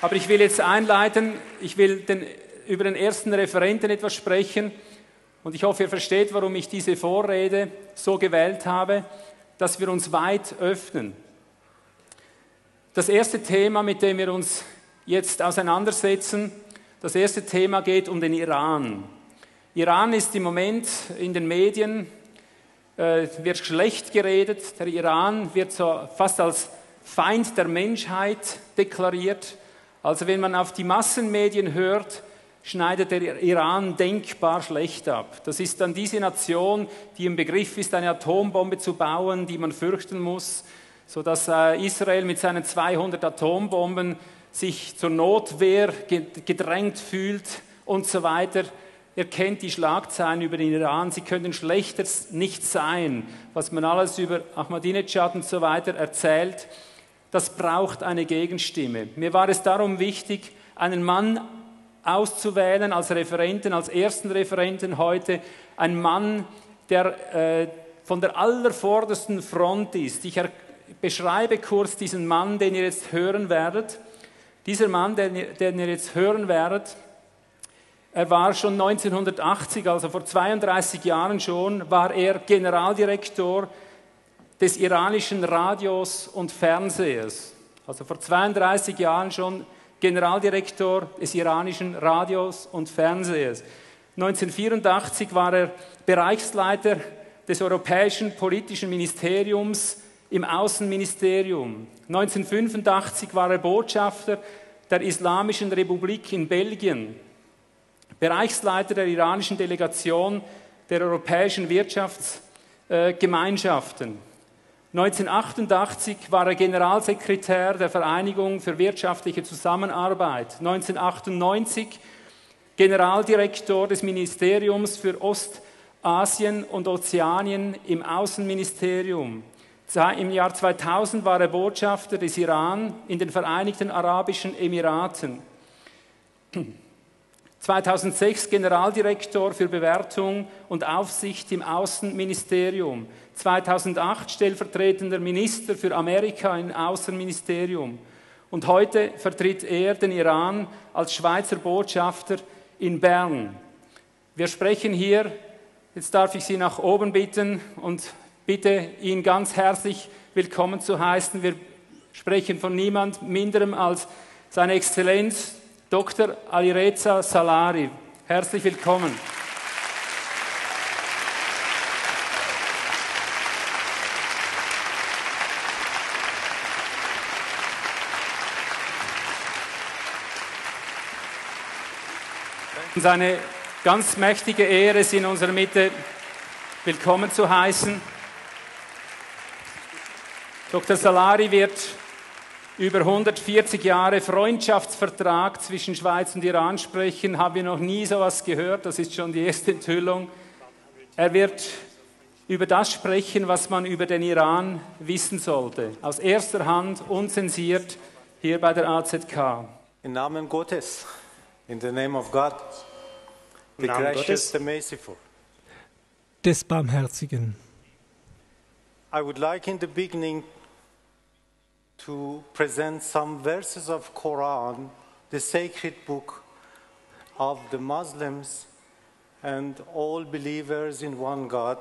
Aber ich will jetzt einleiten, ich will den, über den ersten Referenten etwas sprechen und ich hoffe, ihr versteht, warum ich diese Vorrede so gewählt habe, dass wir uns weit öffnen. Das erste Thema, mit dem wir uns jetzt auseinandersetzen, das erste Thema geht um den Iran. Iran ist im Moment in den Medien, äh, wird schlecht geredet. Der Iran wird so fast als Feind der Menschheit deklariert. Also wenn man auf die Massenmedien hört, schneidet der Iran denkbar schlecht ab. Das ist dann diese Nation, die im Begriff ist, eine Atombombe zu bauen, die man fürchten muss, sodass äh, Israel mit seinen 200 Atombomben sich zur Notwehr gedrängt fühlt und so weiter. Ihr kennt die Schlagzeilen über den Iran. Sie können schlechter nicht sein, was man alles über Ahmadinejad und so weiter erzählt. Das braucht eine Gegenstimme. Mir war es darum wichtig, einen Mann auszuwählen als Referenten, als ersten Referenten heute, ein Mann, der äh, von der allervordersten Front ist. Ich beschreibe kurz diesen Mann, den ihr jetzt hören werdet. Dieser Mann, den, den ihr jetzt hören werdet, er war schon 1980, also vor 32 Jahren schon, war er Generaldirektor des iranischen Radios und Fernsehers. Also vor 32 Jahren schon Generaldirektor des iranischen Radios und Fernsehers. 1984 war er Bereichsleiter des Europäischen Politischen Ministeriums im Außenministerium. 1985 war er Botschafter der Islamischen Republik in Belgien, Bereichsleiter der iranischen Delegation der europäischen Wirtschaftsgemeinschaften. 1988 war er Generalsekretär der Vereinigung für wirtschaftliche Zusammenarbeit. 1998 Generaldirektor des Ministeriums für Ostasien und Ozeanien im Außenministerium. Im Jahr 2000 war er Botschafter des Iran in den Vereinigten Arabischen Emiraten. 2006 Generaldirektor für Bewertung und Aufsicht im Außenministerium. 2008 stellvertretender Minister für Amerika im Außenministerium. Und heute vertritt er den Iran als Schweizer Botschafter in Bern. Wir sprechen hier, jetzt darf ich Sie nach oben bitten und bitte ihn ganz herzlich willkommen zu heißen. Wir sprechen von niemand minderem als seine Exzellenz Dr. Alireza Salari. Herzlich willkommen. Es ist eine ganz mächtige Ehre, Sie in unserer Mitte willkommen zu heißen. Dr. Salari wird über 140 Jahre Freundschaftsvertrag zwischen Schweiz und Iran sprechen. Haben wir noch nie so etwas gehört. Das ist schon die erste Enthüllung. Er wird über das sprechen, was man über den Iran wissen sollte. Aus erster Hand, unzensiert, hier bei der AZK. Im Namen Gottes, in the name of God, the gracious, the merciful. Des Barmherzigen. I would like in the beginning to present some verses of Quran, the sacred book of the Muslims and all believers in one God.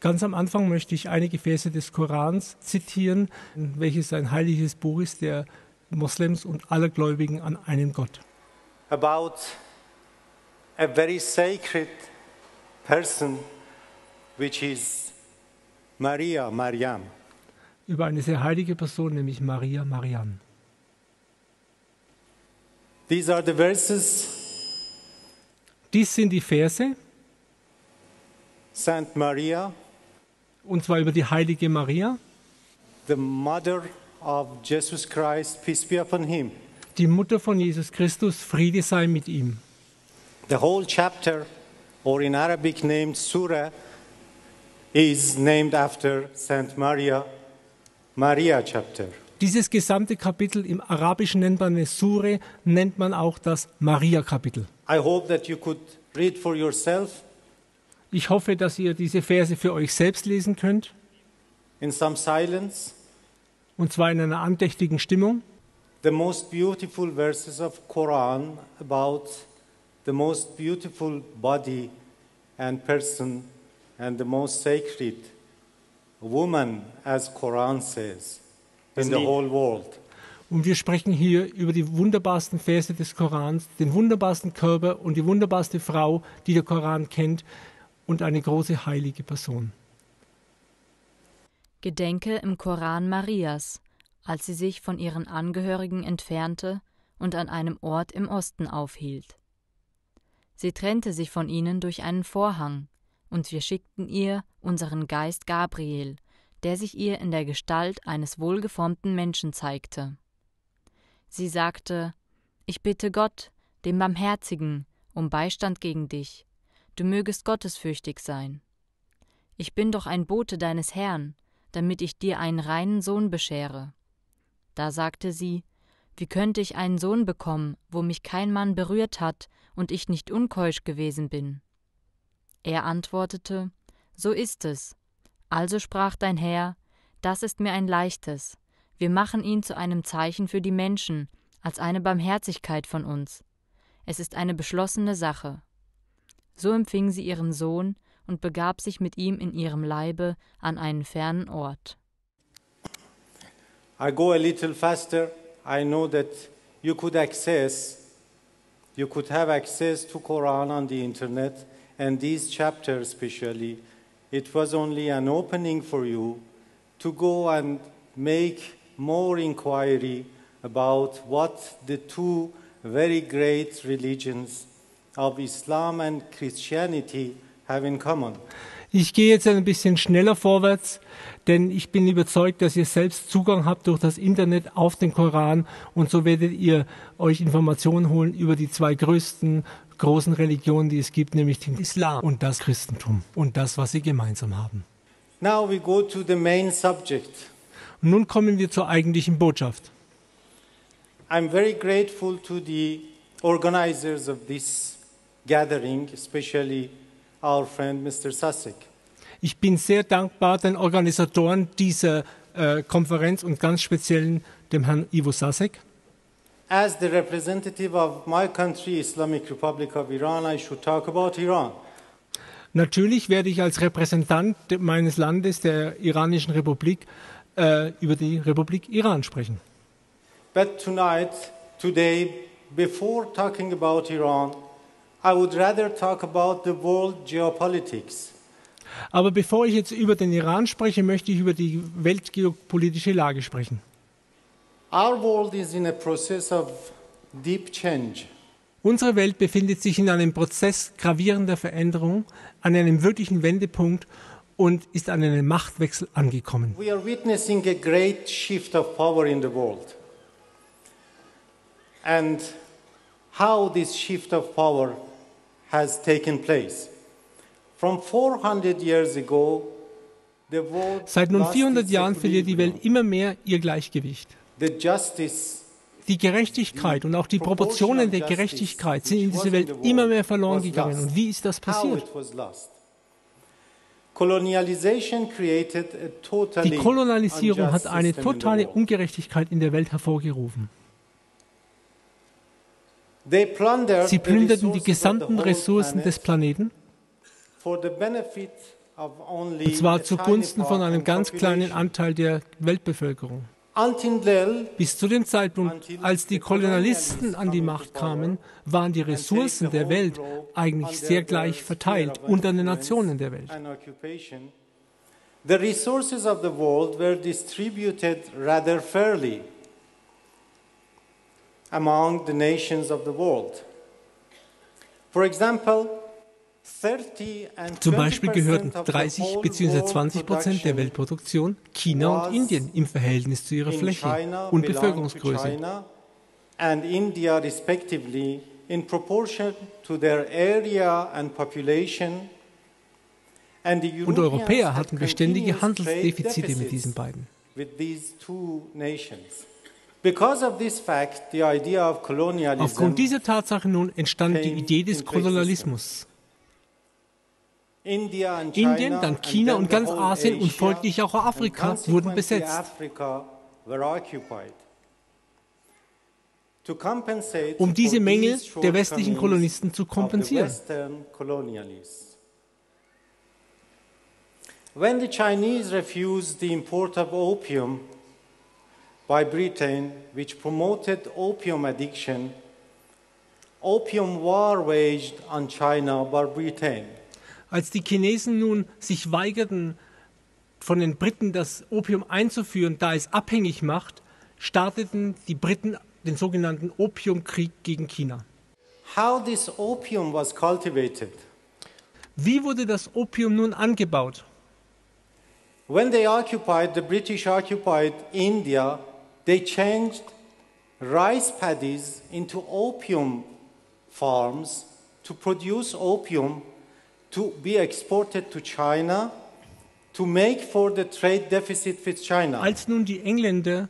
Ganz am Anfang möchte ich einige Verse des Korans zitieren, welches ein heiliges Buch ist der Moslems und aller Gläubigen an einen Gott. About a very sacred person which is Maria, Maryam. Über eine sehr heilige Person, nämlich Maria Marianne. These are the verses. Dies sind die Verse. Saint Maria. Und zwar über die heilige Maria. The mother of Jesus Christ, peace be upon him. Die Mutter von Jesus Christus, Friede sei mit ihm. The whole chapter, or in Arabic named Surah, is named after Saint Maria Maria Chapter. Dieses gesamte Kapitel im Arabischen nennt man eine Sure, nennt man auch das Maria-Kapitel. Ich hoffe, dass ihr diese Verse für euch selbst lesen könnt. In some silence. Und zwar in einer andächtigen Stimmung. the most beautiful verses of Quran about the most beautiful body and person and the most sacred woman, as Quran says, in the whole world. Und wir sprechen hier über die wunderbarsten Verse des Korans, den wunderbarsten Körper und die wunderbarste Frau, die der Koran kennt, und eine große heilige Person. Gedenke im Koran Marias, als sie sich von ihren Angehörigen entfernte und an einem Ort im Osten aufhielt. Sie trennte sich von ihnen durch einen Vorhang, und wir schickten ihr unseren Geist Gabriel, der sich ihr in der Gestalt eines wohlgeformten Menschen zeigte. Sie sagte Ich bitte Gott, dem Barmherzigen, um Beistand gegen dich, du mögest gottesfürchtig sein. Ich bin doch ein Bote deines Herrn, damit ich dir einen reinen Sohn beschere. Da sagte sie Wie könnte ich einen Sohn bekommen, wo mich kein Mann berührt hat und ich nicht unkeusch gewesen bin? Er antwortete So ist es. Also sprach dein Herr Das ist mir ein leichtes, wir machen ihn zu einem Zeichen für die Menschen, als eine Barmherzigkeit von uns. Es ist eine beschlossene Sache. So empfing sie ihren Sohn und begab sich mit ihm in ihrem Leibe an einen fernen Ort. I go a little faster. I know that you could access, you could have access to Quran on the internet, and these chapters especially. It was only an opening for you to go and make more inquiry about what the two very great religions of Islam and Christianity have in common. Ich gehe jetzt ein bisschen schneller vorwärts, denn ich bin überzeugt, dass ihr selbst Zugang habt durch das Internet auf den Koran und so werdet ihr euch Informationen holen über die zwei größten großen Religionen, die es gibt, nämlich den Islam und das Christentum und das, was sie gemeinsam haben. Now we go to the main subject. Und nun kommen wir zur eigentlichen Botschaft. I'm very grateful to the organizers of this gathering, especially our friend Mr. Sasek. Ich bin sehr dankbar den Organisatoren dieser äh, Konferenz und ganz speziell dem Herrn Ivo Sasek. As the representative of my country, Islamic Republic of Iran, I should talk about Iran. Natürlich werde ich als Repräsentant meines Landes, der Iranischen Republik, äh, über die Republik Iran sprechen. But tonight, today, before talking about Iran, I would rather talk about the world geopolitics. Aber bevor ich jetzt über den Iran spreche, möchte ich über die weltgeopolitische Lage sprechen. Our world is in a process of deep change. Unsere Welt befindet sich in einem Prozess gravierender Veränderung, an einem wirklichen Wendepunkt und ist an einem Machtwechsel angekommen. We are witnessing a great shift of power in the world. And how this shift of power has taken place. From 400 years ago, the world Seit nun lost 400 its Jahren verliert die Welt immer mehr ihr Gleichgewicht. Die Gerechtigkeit und auch die Proportionen der Gerechtigkeit sind in dieser Welt immer mehr verloren gegangen. Und wie ist das passiert? Die Kolonialisierung hat eine totale. Ungerechtigkeit in der Welt hervorgerufen. Sie plünderten die gesamten Ressourcen des Planeten, und zwar zugunsten von einem ganz kleinen. Anteil der Weltbevölkerung. Bis zu dem Zeitpunkt, als die Kolonialisten an die Macht kamen, waren die Ressourcen der Welt eigentlich sehr gleich verteilt unter den Nationen der Welt. the resources of the world were distributed rather fairly among the nations of the world. For example, 30 and Zum Beispiel 20% gehörten of the 30 whole bzw. world 20 Prozent der Weltproduktion China und Indien im Verhältnis zu ihrer Fläche und Bevölkerungsgröße. China and India respectively in proportion to their area and population. And the Und Europäer hatten beständige Handelsdefizite mit diesen beiden. Aufgrund dieser Tatsache nun entstand die Idee des Kolonialismus. Indien, dann China und ganz Asien und folglich auch Afrika wurden besetzt. Um diese Mängel der westlichen Kolonisten zu kompensieren. When the Chinese refused the import of opium by Britain, which promoted opium addiction, opium war waged on China by Britain. Als die Chinesen nun sich weigerten, von den Briten das Opium einzuführen, da es abhängig macht, starteten die Briten den sogenannten Opiumkrieg gegen China. How this opium was cultivated? Wie wurde das Opium nun angebaut? When they occupied, the British occupied India, they changed rice paddies into opium farms to produce opium to be exported to China to make for the trade deficit with China. Als nun die Engländer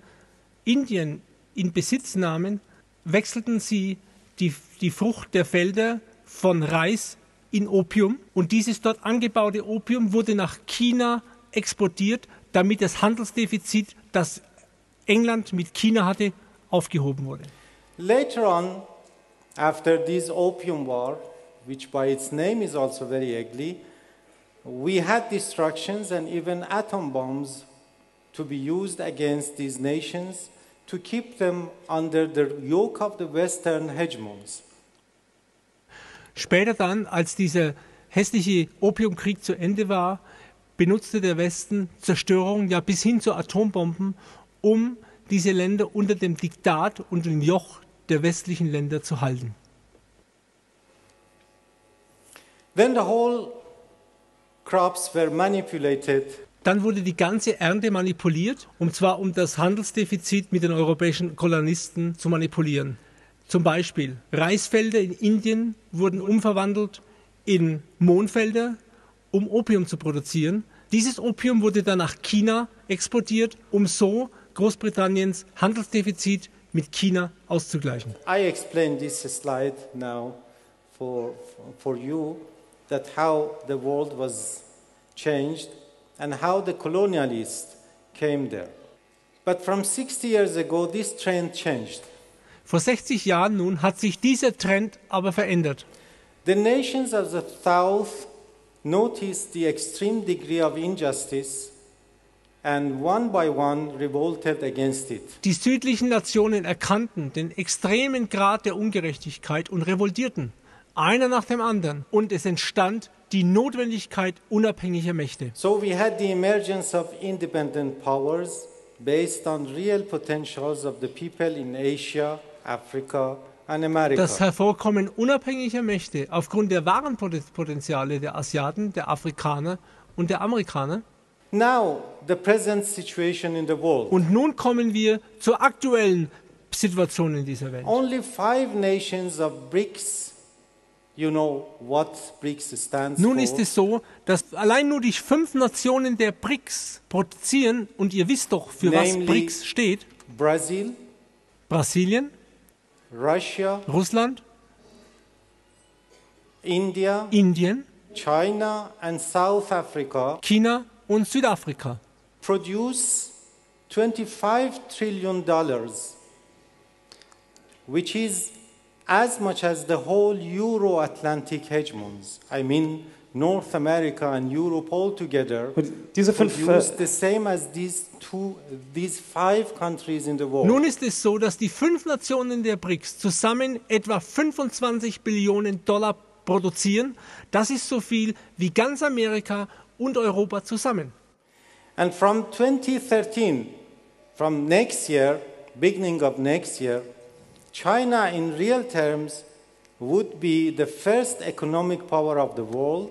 Indien in Besitz nahmen, wechselten sie die, die Frucht der Felder von Reis in Opium und dieses dort angebaute Opium wurde nach China exportiert, damit das Handelsdefizit, das England mit China hatte, aufgehoben wurde. Later on, after this opium war, which by its name is also very ugly, we had destructions and even atom bombs to be used against these nations to keep them under the yoke of the Western hegemons. Später dann, als dieser hässliche Opiumkrieg zu Ende war, benutzte der Westen Zerstörung ja bis hin zu Atombomben, um diese Länder unter dem Diktat und dem Joch der westlichen Länder zu halten. Then the whole crops were manipulated Dann wurde die ganze Ernte manipuliert, und zwar um das Handelsdefizit mit den europäischen Kolonisten zu manipulieren. Zum Beispiel Reisfelder in Indien wurden umverwandelt in Mohnfelder, um Opium zu produzieren. Dieses Opium wurde dann nach China exportiert, um so Großbritanniens Handelsdefizit mit China auszugleichen. I explained this slide now for, for you that how the world was changed and how the colonialists came there. But from 60 years ago, this trend changed. Vor 60 Jahren nun hat sich dieser Trend aber verändert. The nations of the South noticed the extreme degree of injustice and one by one revolted against it. Die südlichen Nationen erkannten den extremen Grad der Ungerechtigkeit und revoltierten, einer nach dem anderen, und es entstand die Notwendigkeit unabhängiger Mächte. So we had the emergence of independent powers based on real potentials of the people in Asia, Africa, and America. Das Hervorkommen unabhängiger Mächte aufgrund der wahren Poten- Potenziale der Asiaten, der Afrikaner und der Amerikaner. Now, the present situation in the world. Und nun kommen wir zur aktuellen Situation in dieser Welt. Only five nations of BRICS, you know what BRICS stands Nun ist es so, dass allein nur die fünf Nationen der BRICS produzieren, und ihr wisst doch, für was BRICS steht, Brazil, Brasilien, Russia, Russland, India, Indien, China, and South Africa China und Südafrika. produce 25 trillion dollars, which is as much as the whole Euro-Atlantic hegemons. I mean, North America and Europe all together diese fünf, produce äh, the same as these two, these five countries in the world. Nun ist es so, dass die fünf Nationen der BRICS zusammen etwa 25 Billionen Dollar produzieren. Das ist so viel wie ganz Amerika und Europa zusammen. And from 2013, from next year, beginning of next year, China in real terms would be the first economic power of the world.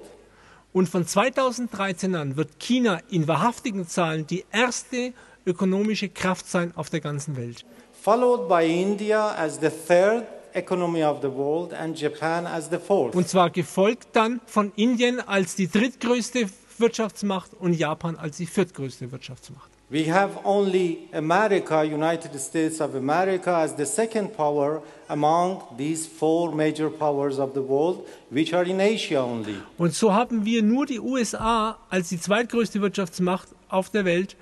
Und von 2013 an wird China in wahrhaftigen Zahlen die erste ökonomische Kraft sein auf der ganzen Welt. followed by India as the third economy of the world and Japan as the fourth. Und zwar gefolgt dann von Indien als die drittgrößte Wirtschaftsmacht und Japan als die viertgrößte Wirtschaftsmacht. We have only America, United States of America, as the second power among these four major powers of the world, which are in Asia only. Und so haben wir nur die USA als die zweitgrößte Wirtschaftsmacht auf der Welt,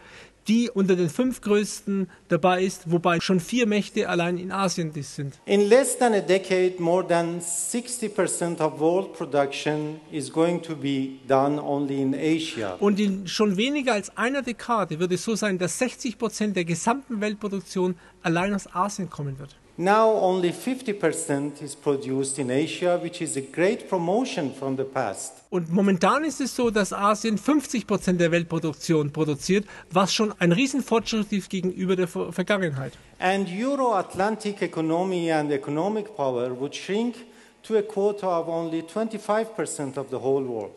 die unter den fünf größten dabei ist, wobei schon vier Mächte allein in Asien sind. In less than a decade, more than 60% of world production is going to be done only in Asia. Und in schon weniger als einer Dekade wird es so sein, dass 60 Prozent der gesamten Weltproduktion allein aus Asien kommen wird. Now only 50% is produced in Asia, which is a great promotion from the past. Und momentan ist es so, dass Asien 50 Prozent der Weltproduktion produziert, was schon ein Riesenfortschritt ist gegenüber der Ver- Vergangenheit. And Euro-Atlantic economy and economic power would shrink to a quota of only 25% of the whole world.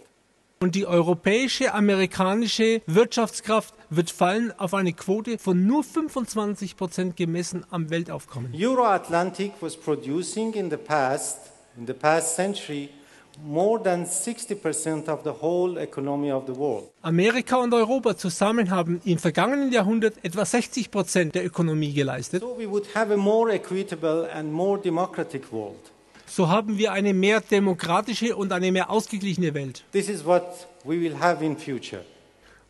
Und die europäische, amerikanische Wirtschaftskraft wird fallen auf eine Quote von nur 25 Prozent gemessen am Weltaufkommen. Euro-Atlantic was producing in the past, in the past century, more than 60% of the whole economy of the world. Amerika und Europa zusammen haben im vergangenen Jahrhundert etwa 60 Prozent der Ökonomie geleistet. So we would have a more equitable and more democratic world. So haben wir eine mehr demokratische und eine mehr ausgeglichene Welt. This is what we will have in future.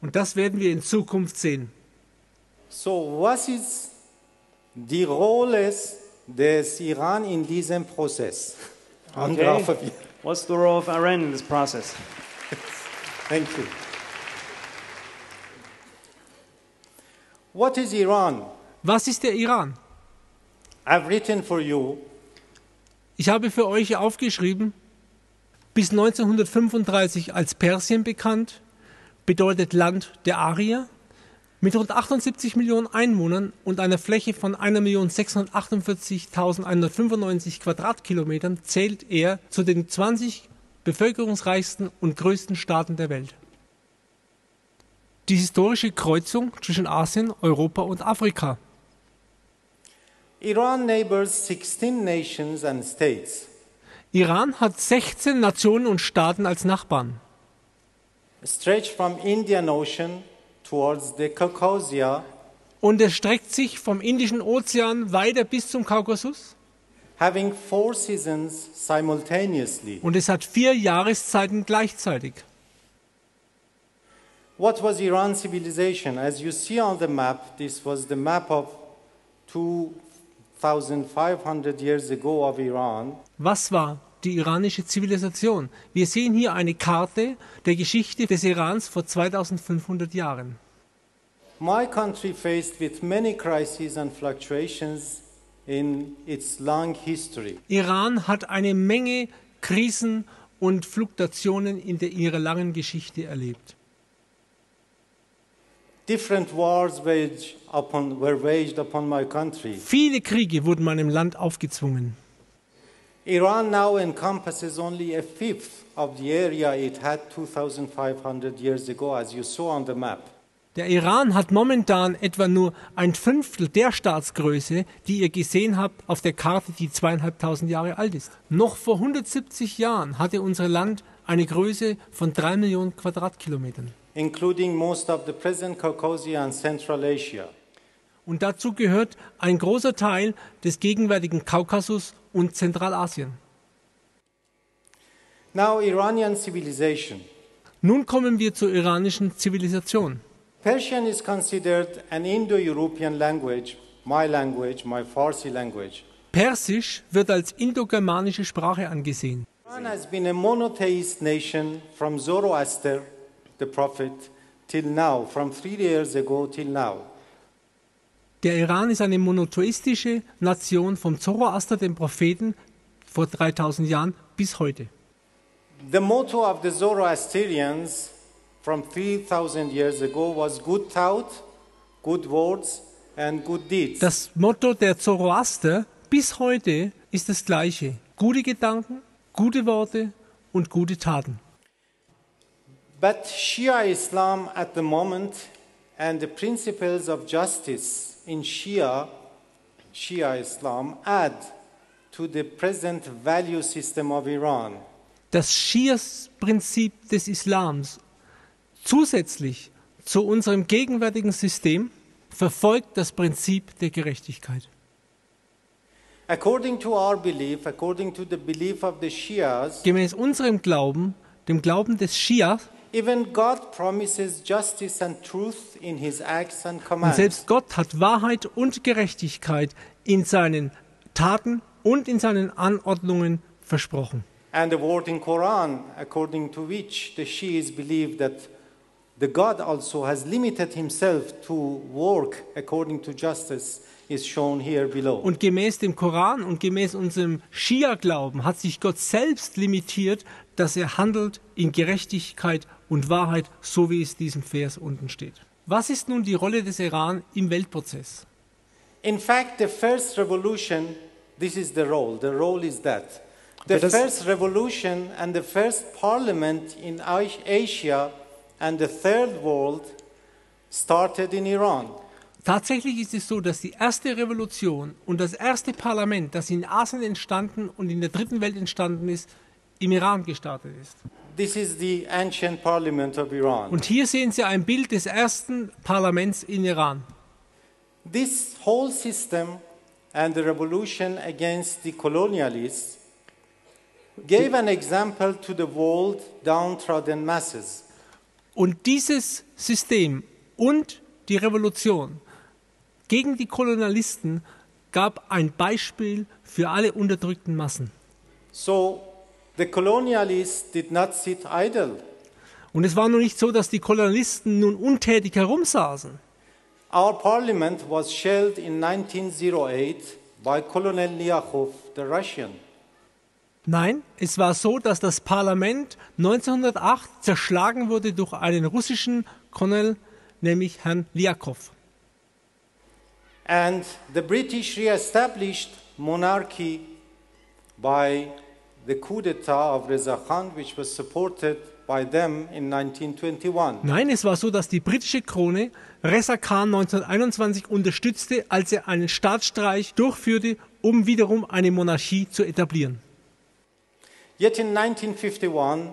Und das werden wir in Zukunft sehen. So what is die Rolle des Iran in diesem Prozess? Okay. What's the role of Iran in this process? Thank you. What is Iran? Was ist der Iran? I've written for you Ich habe für euch aufgeschrieben, bis 1935 als Persien bekannt, bedeutet Land der Arier, mit rund 78 Millionen Einwohnern und einer Fläche von 1.648.195 Quadratkilometern zählt er zu den 20 bevölkerungsreichsten und größten Staaten der Welt. Die historische Kreuzung zwischen Asien, Europa und Afrika. Iran neighbors 16 nations and states. Iran hat 16 Nationen und Staaten als Nachbarn. stretched from Indian Ocean towards the Caucasia, Und es streckt sich vom Indischen Ozean weiter bis zum Kaukasus. having four seasons simultaneously. Und es hat vier Jahreszeiten gleichzeitig. What was Iran civilization? As you see on the map, this was the map of 2,500 Was war die iranische Zivilisation? Wir sehen hier eine Karte der Geschichte des Irans vor 2500 Jahren. My country faced with many crises and fluctuations in its long history. Iran hat eine Menge Krisen und Fluktuationen in der, ihrer langen Geschichte erlebt. Different wars waged upon, were waged upon my country. Viele Kriege wurden meinem Land aufgezwungen. Iran now encompasses only a fifth of the area it had 2,500 years ago, as you saw on the map. Der Iran hat momentan etwa nur ein Fünftel der Staatsgröße, die ihr gesehen habt auf der Karte, die zweieinhalbtausend Jahre alt ist. Noch vor 170 Jahren hatte unser Land eine Größe von drei Millionen Quadratkilometern. Including most of the present Caucasia and Central Asia. Und dazu gehört ein großer Teil des gegenwärtigen Kaukasus und Zentralasien. Now, Iranian civilization. Nun kommen wir zur iranischen Zivilisation. Persian is considered an Indo European language, my language, my Farsi language. Persisch wird als indogermanische Sprache angesehen. Iran has been a monotheist nation from Zoroaster, the prophet, till now, from three years ago till now. Der Iran ist eine monotheistische Nation vom Zoroaster, dem Propheten, vor 3000 Jahren bis heute. The motto of the Zoroastrians from 3,000 years ago was good thought, good words, and good deeds. Das Motto der Zoroaster bis heute ist das gleiche. Gute Gedanken, gute Worte und gute Taten. But Shia Islam at the moment and the principles of justice in Shia, Shia Islam add to the present value system of Iran. Das Schias-Prinzip des Islams zusätzlich zu unserem gegenwärtigen System verfolgt das Prinzip der Gerechtigkeit. According to our belief, according to the belief of the Shias, Gemäß unserem Glauben, dem Glauben des Schias, Even God promises justice and truth in his acts and Und commands. selbst Gott hat Wahrheit und Gerechtigkeit in seinen Taten und in seinen Anordnungen versprochen. And the word in Quran, according to which the Shias believe that the God also has limited himself to work according to justice, is shown here below. Und gemäß dem Koran und gemäß unserem Schia-Glauben hat sich Gott selbst limitiert, dass er handelt in Gerechtigkeit und Wahrheit, so wie es diesem Vers unten steht. Was ist nun die Rolle des Iran im Weltprozess? In fact, the first revolution, this is the role. The role is that. The first revolution and the first parliament in As- Asia and the third world started in Iran. Tatsächlich ist es so, dass die erste Revolution und das erste Parlament, das in Asien entstanden und in der dritten Welt entstanden ist, im Iran gestartet ist. This is the ancient parliament of Iran. Und hier sehen Sie ein Bild des ersten Parlaments in Iran. This whole system and the revolution against the colonialists gave an example to the world downtrodden masses. Und dieses System und die Revolution gegen die Kolonialisten gab ein Beispiel für alle unterdrückten Massen. So the colonialists did not sit idle. Und es war nun nicht so, dass die Kolonialisten nun untätig herumsaßen. Our parliament was shelled in 1908 by Colonel Lyakov, the Russian. Nein, es war so, dass das Parlament 1908 zerschlagen wurde durch einen russischen Colonel, nämlich Herrn Lyakov. And the British re-established monarchy by the coup d'etat of Reza Khan, which was supported by them in 1921. Nein, es war so, dass die britische Krone Reza Khan 1921 unterstützte, als er einen Staatsstreich durchführte, um wiederum eine Monarchie zu etablieren. Yet in 1951,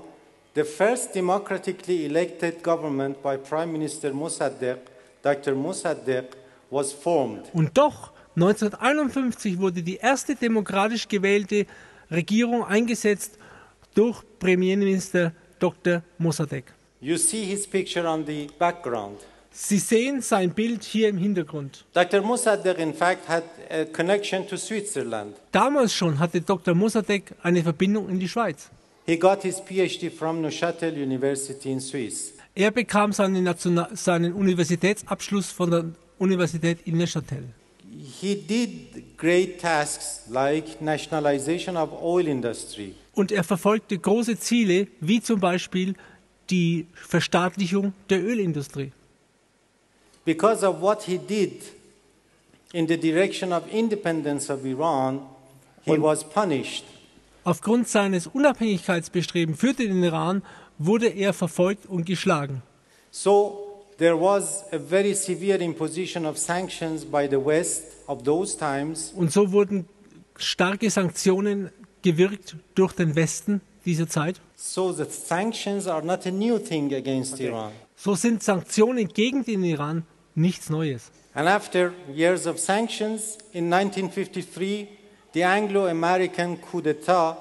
the first democratically elected government by Prime Minister Mossadegh, Dr. Mossadegh, was formed. Und doch, 1951 wurde die erste demokratisch gewählte Regierung eingesetzt durch Premierminister Dr. Mossadegh. You see his picture on the background. Sie sehen sein Bild hier im Hintergrund. Dr. Mossadegh, in fact, had a connection to Switzerland. Damals schon hatte Dr. Mossadegh eine Verbindung in die Schweiz. He got his PhD from Neuchâtel University in Swiss. Er bekam seinen, National seinen Universitätsabschluss von der Universität in Neuchâtel. He did great tasks like nationalization of oil industry, Und er verfolgte große Ziele, wie zum Beispiel die Verstaatlichung der Ölindustrie. Because of what he did in the direction of independence of Iran, he was punished. Aufgrund seines Unabhängigkeitsbestrebens für den Iran wurde er verfolgt und geschlagen. So there was a very severe imposition of sanctions by the West of those times, Und so wurden starke Sanktionen gewirkt durch den Westen dieser Zeit. so the sanctions are not a new thing against Iran. So sind Sanktionen gegen den Iran nichts Neues. And after years of sanctions, in 1953, the Anglo American coup d'etat,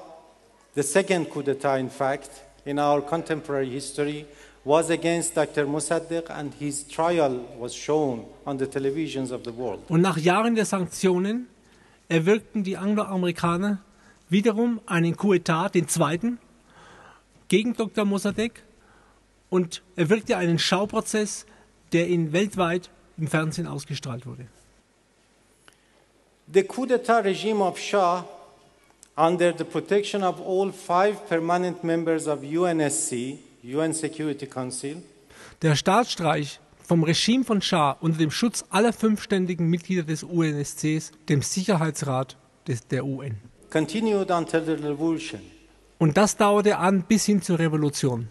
the second coup d'etat, in fact, in our contemporary history, was against Dr. Mossadegh, and his trial was shown on the televisions of the world. Und nach Jahren der Sanktionen erwirkten die Angloamerikaner wiederum einen Coup d'etat, den zweiten, gegen Dr. Mossadegh und erwirkte einen Schauprozess, der in weltweit im Fernsehen ausgestrahlt wurde. The coup d'etat regime of Shah, under the protection of all five permanent members of UNSC, Der Staatsstreich vom Regime von Schah unter dem Schutz aller fünf ständigen Mitglieder des UNSCs, dem Sicherheitsrat des, der UN. Und das dauerte an bis hin zur Revolution.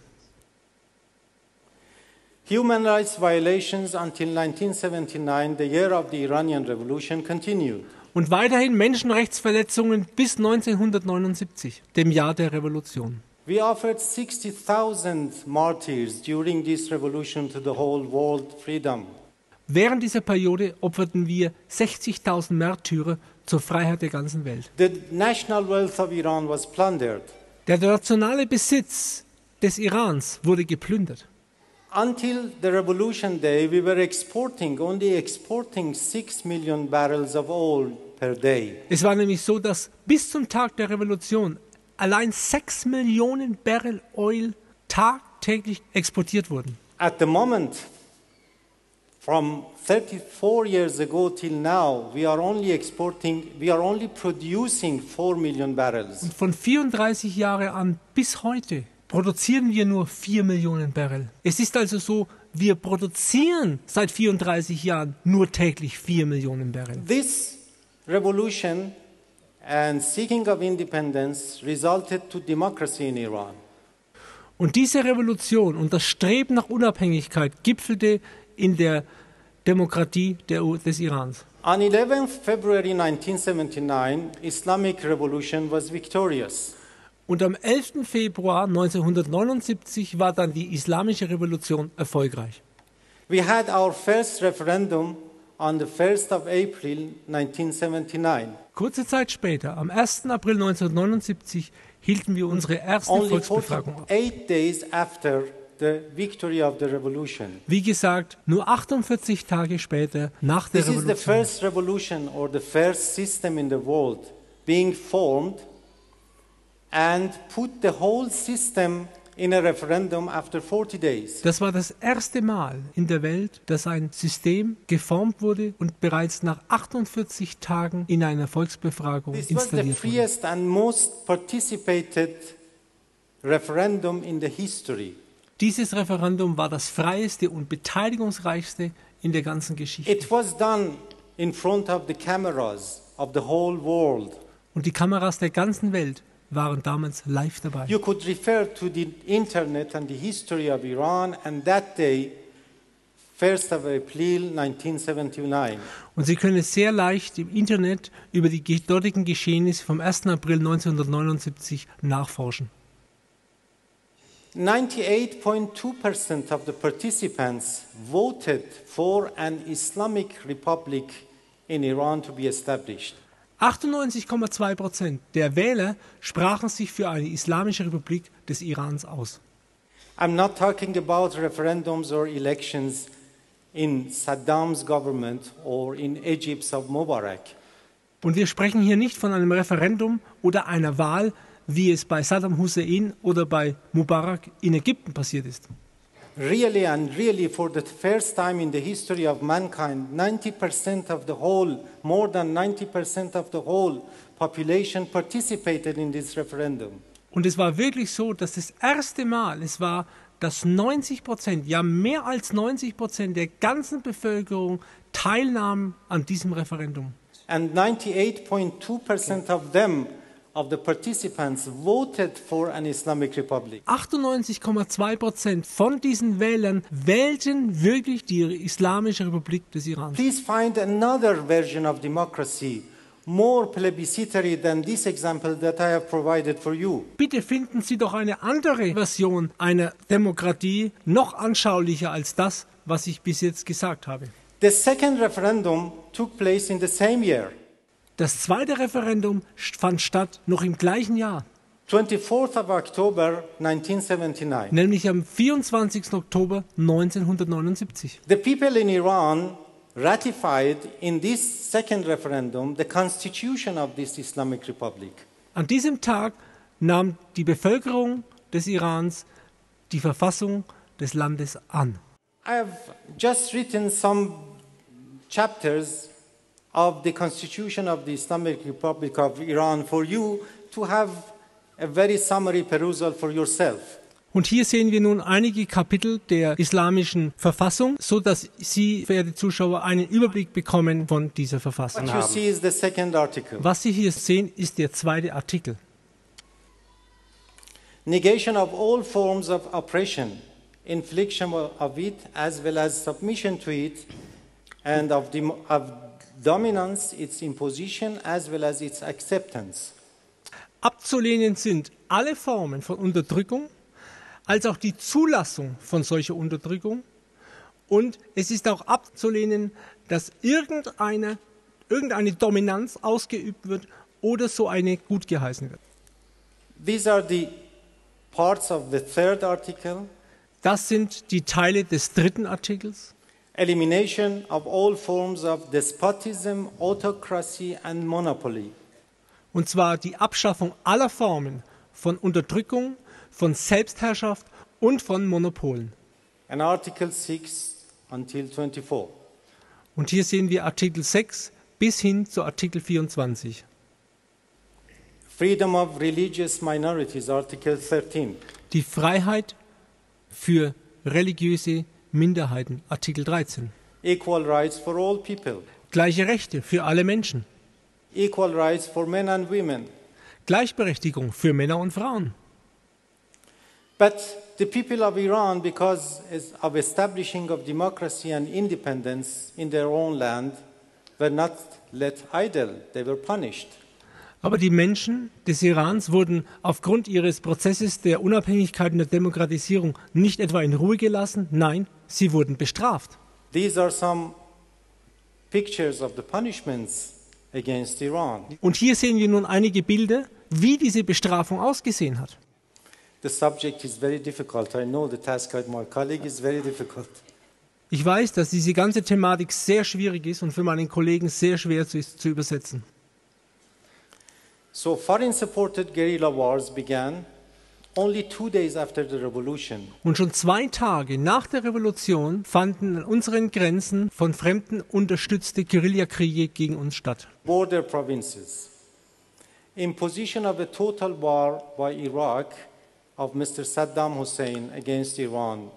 Human rights violations until 1979, the year of the Iranian Revolution, continued. Und weiterhin Menschenrechtsverletzungen bis 1979, dem Jahr der Revolution. We offered 60,000 martyrs during this revolution to the whole world freedom. Während dieser Periode opferten wir 60.000 Märtyrer zur Freiheit der ganzen Welt. The national wealth of Iran was plundered. Der nationale Besitz des Irans wurde geplündert. Until the revolution day, we were exporting, only exporting 6 million barrels of oil per day. Es war nämlich so, dass bis zum Tag der Revolution allein 6 Millionen Barrel Oil tagtäglich exportiert wurden. At the moment, from 34 years ago till now, we are only exporting, we are only producing 4 million barrels. Und von 34 Jahren an bis heute produzieren wir nur 4 Millionen Barrel. Es ist also so, wir produzieren seit 34 Jahren nur täglich 4 Millionen Barrel. This revolution and seeking of independence resulted to democracy in Iran. Und diese Revolution und das Streben nach Unabhängigkeit gipfelte in der Demokratie der, des Irans. On 11th February 1979, Islamic revolution was victorious. Und am 11. Februar 1979 war dann die islamische Revolution erfolgreich. We had our first referendum on the 1st of April 1979. Kurze Zeit später, am 1. April 1979, hielten wir unsere erste Only Volksbefragung ab. 48 days after the victory of the revolution. Wie gesagt, nur 48 Tage später nach der This is the Revolution. first revolution or the first system in the world being formed and put the whole system in a referendum after 40 days. Das war das erste Mal in der Welt, dass ein System geformt wurde und bereits nach 48 Tagen in einer Volksbefragung This was the installiert wurde. freest and most participated referendum in the history. Dieses Referendum war das freieste und beteiligungsreichste in der ganzen Geschichte. It was done in front of the cameras of the whole world. Und die Kameras der ganzen Welt waren damals live dabei. You could refer to the internet and the history of Iran and that day, 1st of April 1979. Und Sie können sehr leicht im Internet über die ge- dortigen Geschehnisse vom 1. April 1979 nachforschen. 98.2% of the participants voted for an Islamic republic in Iran to be established. 98,2 Prozent der Wähler sprachen sich für eine islamische Republik des Irans aus. I'm not talking about referendums or elections in Saddam's government or in Egypt's of Mubarak. Und wir sprechen hier nicht von einem Referendum oder einer Wahl, wie es bei Saddam Hussein oder bei Mubarak in Ägypten passiert ist. Really and really, for the first time in the history of mankind, 90% of the whole, more than 90% of the whole population participated in this referendum. Und es war wirklich so, dass das erste Mal, es war, dass 90 Prozent, ja mehr als 90 Prozent der ganzen Bevölkerung teilnahmen an diesem Referendum. And 98.2% of them, of the participants, voted for an Islamic republic. 98,2 Prozent von diesen Wählern wählten wirklich die Islamische Republik des Irans. Please find another version of democracy more plebiscitary than this example that I have provided for you. Bitte finden Sie doch eine andere Version einer Demokratie, noch anschaulicher als das, was ich bis jetzt gesagt habe. The second referendum took place in the same year, Das zweite Referendum fand statt noch im gleichen Jahr, 24th of October 1979. nämlich am 24. Oktober 1979. The people in Iran ratified in this second referendum the constitution of this Islamic Republic. An diesem Tag nahm die Bevölkerung des Irans die Verfassung des Landes an. I have just written some chapters of the constitution of the Islamic Republic of Iran for you to have a very summary perusal for yourself. Und hier sehen wir nun einige Kapitel der islamischen Verfassung, so dass Sie, verehrte Zuschauer, einen Überblick bekommen von dieser Verfassung. What you see is the second article. Was Sie hier sehen, ist der zweite Artikel. Negation of all forms of oppression, infliction of it as well as submission to it, and of, dem- of dominance, its imposition as well as its acceptance. Abzulehnen sind alle Formen von Unterdrückung, als auch die Zulassung von solcher Unterdrückung. Und es ist auch abzulehnen, dass irgendeine, irgendeine Dominanz ausgeübt wird oder so eine gut geheißen wird. These are the parts of the third article, Das sind die Teile des dritten Artikels. Elimination of all forms of despotism, autocracy, and monopoly. Und zwar die Abschaffung aller Formen von Unterdrückung, von Selbstherrschaft und von Monopolen. And Article 6 until 24. Und hier sehen wir Artikel 6 bis hin zu Artikel 24. Freedom of religious minorities, Article 13. Die Freiheit für religiöse Minderheiten, Artikel 13. Equal rights for all people. Gleiche Rechte für alle Menschen. Equal rights for men and women. Gleichberechtigung für Männer und Frauen. But the people of Iran, because of establishing of democracy and independence in their own land, were not let idle. They were punished. Aber die Menschen des Irans wurden aufgrund ihres Prozesses der Unabhängigkeit und der Demokratisierung nicht etwa in Ruhe gelassen, nein, sie wurden bestraft. These are some pictures of the punishments against Iran. Und hier sehen wir nun einige Bilder, wie diese Bestrafung ausgesehen hat. The subject is very difficult. I know the task of my colleague is very difficult. Ich weiß, dass diese ganze Thematik sehr schwierig ist und für meinen Kollegen sehr schwer zu- ist zu übersetzen. So, foreign supported guerrilla wars began Und schon zwei Tage nach der Revolution fanden an unseren Grenzen von Fremden unterstützte Guerillakriege gegen uns statt. border provinces. Imposition of a total war by Iraq of Mr. Saddam Hussein against Iran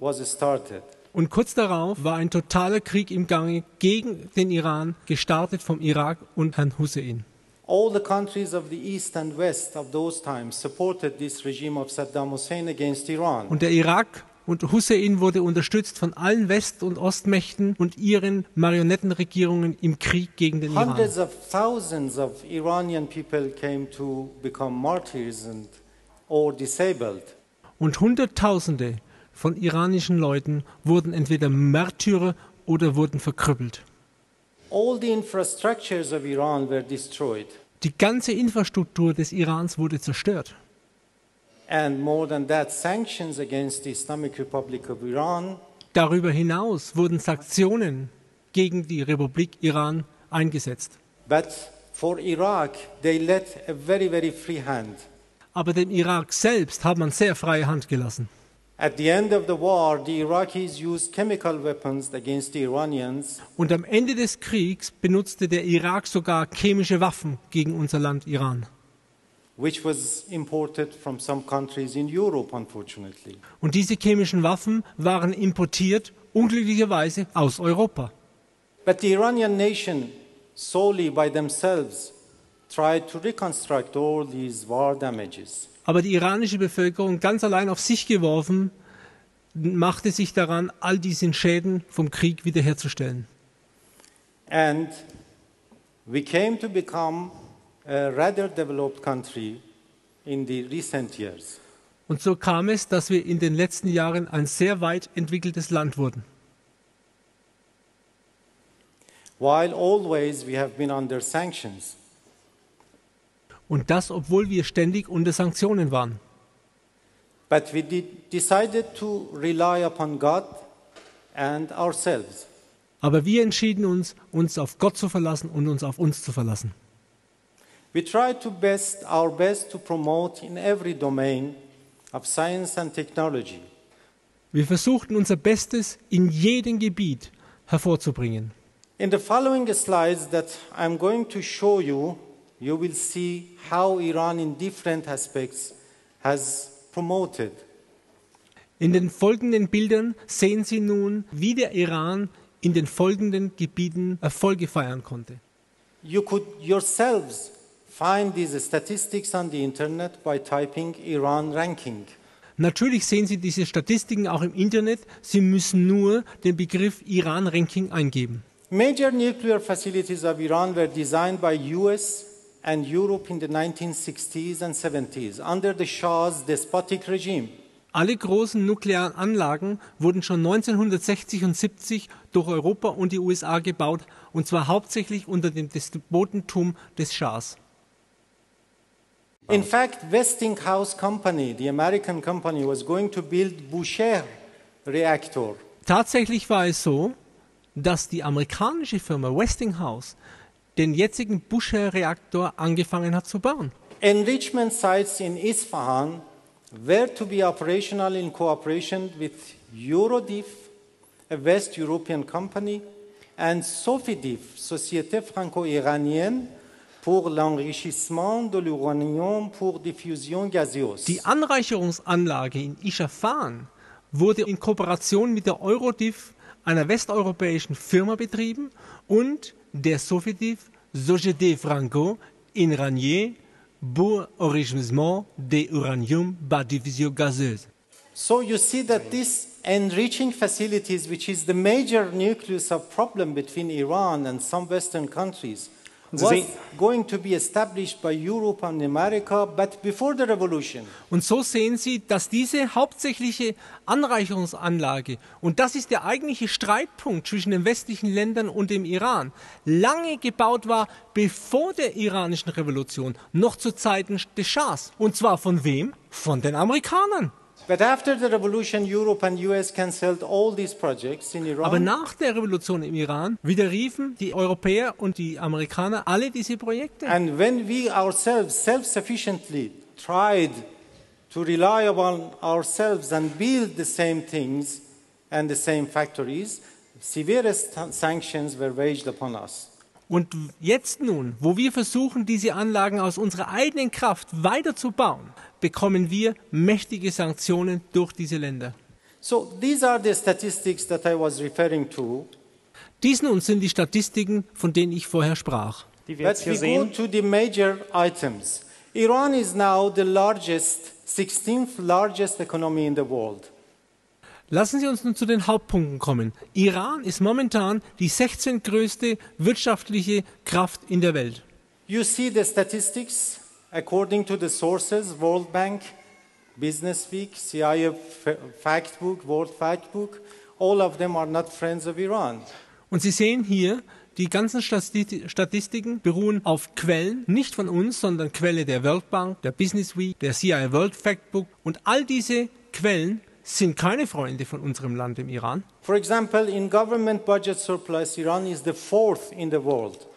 was started. Und kurz darauf war ein totaler Krieg im Gange gegen den Iran, gestartet vom Irak und Herrn Hussein. All the countries of the East and West of those times supported this regime of Saddam Hussein against Iran. Und der Irak und Hussein wurde unterstützt von allen West- und Ostmächten und ihren Marionettenregierungen im Krieg gegen den Iran. Hundreds of thousands of Iranian people came to become martyrs and, or disabled. Und Hunderttausende von iranischen Leuten wurden entweder Märtyrer oder wurden verkrüppelt. Die ganze Infrastruktur des Irans wurde zerstört. And more than that, sanctions against the Islamic Republic of Iran Darüber hinaus wurden Sanktionen gegen die Republik Iran eingesetzt. But for Iraq, they let a very, very free hand. Aber dem Irak selbst hat man sehr freie Hand gelassen. At the end of the war, the Iraqis used chemical weapons against the Iranians, Und am Ende des Kriegs benutzte der Irak sogar chemische Waffen gegen unser Land Iran. which was imported from some countries in Europe, unfortunately. Und diese chemischen Waffen waren importiert, unglücklicherweise, aus Europa. But the Iranian nation, solely by themselves, tried to reconstruct all these war damages. Aber die iranische Bevölkerung, ganz allein auf sich geworfen, machte sich daran, all diese Schäden vom Krieg wiederherzustellen. And we came to become a rather developed country in the recent years. Und so kam es, dass wir in den letzten Jahren ein sehr weit entwickeltes Land wurden. While always we have been under sanctions. Und das, obwohl wir ständig unter Sanktionen waren. But we decided to rely upon God and ourselves. Aber wir entschieden uns, uns auf Gott zu verlassen und uns auf uns zu verlassen. We tried to best our best to promote in every domain of science and technology. Wir versuchten unser Bestes in jedem Gebiet hervorzubringen. In the following slides that I'm going to show you, you will see how Iran in different aspects has promoted In den folgenden Bildern sehen Sie nun, wie der Iran in den folgenden Gebieten Erfolge feiern konnte. You could yourselves find these statistics on the internet by typing Iran ranking. Natürlich sehen Sie diese Statistiken auch im Internet. Sie müssen nur den Begriff Iran-Ranking eingeben. Major nuclear facilities of Iran were designed by US and Europe in the 1960s and 70s under the Shah's despotic regime. Alle großen nuklearen Anlagen wurden schon 1960 und 70 durch Europa und die USA gebaut, und zwar hauptsächlich unter dem Despotentum des Schahs. In fact, Westinghouse Company, the American company, was going to build Boucher reactor. Tatsächlich war es so, dass die amerikanische Firma Westinghouse den jetzigen Busher-Reaktor angefangen hat zu bauen. Enrichment sites in Isfahan were to be operational in cooperation with Eurodif, a West European company, and Sofidif, Société franco-iranienne pour l'enrichissement de l'uranium pour diffusion gazeuse. Die Anreicherungsanlage in Isfahan wurde in Kooperation mit der Eurodiv, einer westeuropäischen Firma, betrieben und Société franco-iranienne de uranium par diffusion gazeuse. So you see that this enriching facilities, which is the major nucleus of problem between Iran and some Western countries, Sie was sehen- going to be established by Europe and America, but before the revolution. Und so sehen Sie, dass diese hauptsächliche Anreicherungsanlage, und das ist der eigentliche Streitpunkt zwischen den westlichen Ländern und dem Iran, lange gebaut war, bevor der iranischen Revolution, noch zu Zeiten des Schahs. Und zwar von wem? Von den Amerikanern. But after the revolution, Europe and US cancelled all these projects in Iran. Aber nach der Revolution im Iran widerriefen die Europäer und die Amerikaner alle diese Projekte. And when we ourselves self sufficiently tried to rely upon ourselves and build the same things and the same factories, severest sanctions were waged upon us. Und jetzt nun, wo wir versuchen, diese Anlagen aus unserer eigenen Kraft weiterzubauen, bekommen wir mächtige Sanktionen durch diese Länder. So these are the statistics that I was referring to. Dies nun sind die Statistiken, von denen ich vorher sprach. die wir jetzt But hier we go sehen. to the major items. Iran is now the largest, 16th largest economy in the world. Lassen Sie uns nun zu den Hauptpunkten kommen. Iran ist momentan die 16. größte wirtschaftliche Kraft in der Welt. You see the statistics according to the sources World Bank, Business Week, CIA Factbook, World Factbook. All of them are not friends of Iran. Und Sie sehen hier, die ganzen Stati- Statistiken beruhen auf Quellen, nicht von uns, sondern Quelle der World Bank, der Business Week, der CIA World Factbook. Und all diese Quellen sind keine Freunde von unserem Land im Iran. For example, in government budget surplus, Iran is the fourth in the world.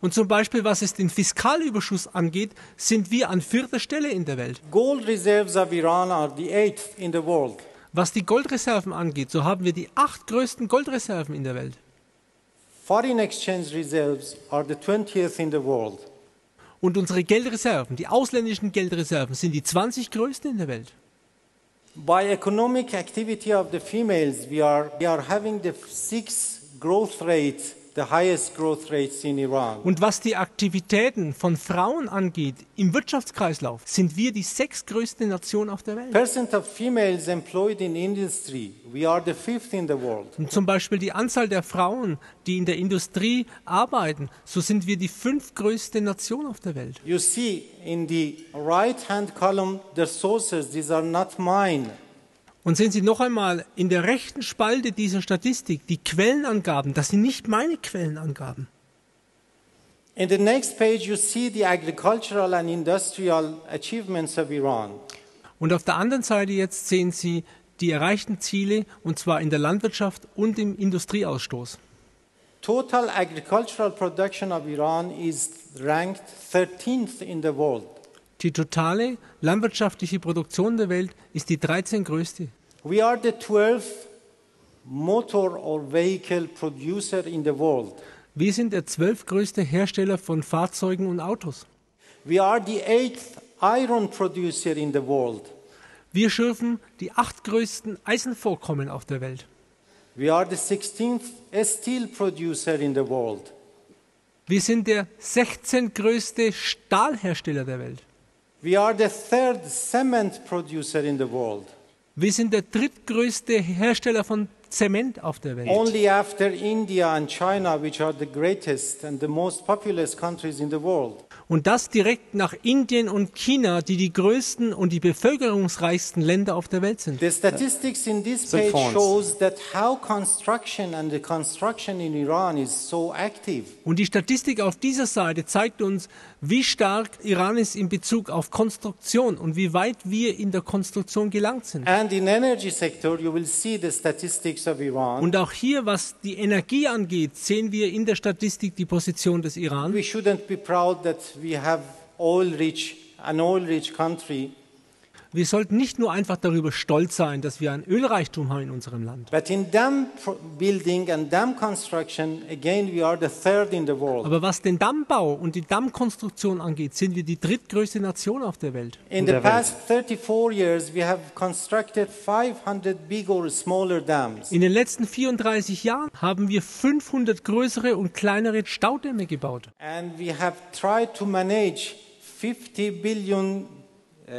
Und zum Beispiel, was es den Fiskalüberschuss angeht, sind wir an vierter Stelle in der Welt. In. Was die Goldreserven angeht, so haben wir die acht größten Goldreserven in der Welt. Foreign exchange reserves are the 20th in the world. Und unsere Geldreserven, die ausländischen Geldreserven, sind die 20 größten in der Welt. By economic activity of the females, we are, we are having the sixth growth rate, the highest growth rates in Iran. Und was die Aktivitäten von Frauen angeht im Wirtschaftskreislauf, sind wir die sechstgrößte Nation auf der Welt. Percent of females employed in industry, we are the fifth in the world. Und zum Beispiel die Anzahl der Frauen, die in der Industrie arbeiten, so sind wir die fünftgrößte Nation auf der Welt. You see in the right hand column the sources, these are not mine. Und sehen Sie noch einmal in der rechten Spalte dieser Statistik die Quellenangaben, das sind nicht meine Quellenangaben. In the next page, you see the agricultural and industrial achievements of Iran. Und auf der anderen Seite jetzt sehen Sie die erreichten Ziele, und zwar in der Landwirtschaft und im Industrieausstoß. Total agricultural production of Iran is ranked 13th in the world. Die totale landwirtschaftliche Produktion der Welt ist die 13 größte. We are the 12th motor or vehicle producer in the world. Wir sind der zwölftgrößte Hersteller von Fahrzeugen und Autos. We are the eighth iron producer in the world. Wir schürfen die acht größten Eisenvorkommen auf der Welt. We are the 16th steel producer in the world. Wir sind der 16 größte Stahlhersteller der Welt. We are the third cement producer in the world. Wir sind der drittgrößte Hersteller von Zement auf der Welt. Only after India and China, which are the greatest and the most populous countries in the world. Und das direkt nach Indien und China, die die größten und die bevölkerungsreichsten Länder auf der Welt sind. The statistics in this page shows that how construction and the construction in Iran is so active. Und die Statistik auf dieser Seite zeigt uns, wie stark Iran ist in Bezug auf Konstruktion und wie weit wir in der Konstruktion gelangt sind. And in energy sector, you will see the statistics of Iran. Und auch hier, was die Energie angeht, sehen wir in der Statistik die Position des Iran. We shouldn't be proud that we have oil-rich, an oil-rich country, Wir sollten nicht nur einfach darüber stolz sein, dass wir ein Ölreichtum haben in unserem Land. but in dam pro- building and dam construction, again, we are the third in the world. Aber was den Dammbau und die Dammkonstruktion angeht, sind wir die drittgrößte Nation auf der Welt. In the Welt. past 34 years, we have constructed 500 big or smaller dams. In den letzten 34 Jahren haben wir 500 größere und kleinere Staudämme gebaut. And we have tried to manage 50 billion uh,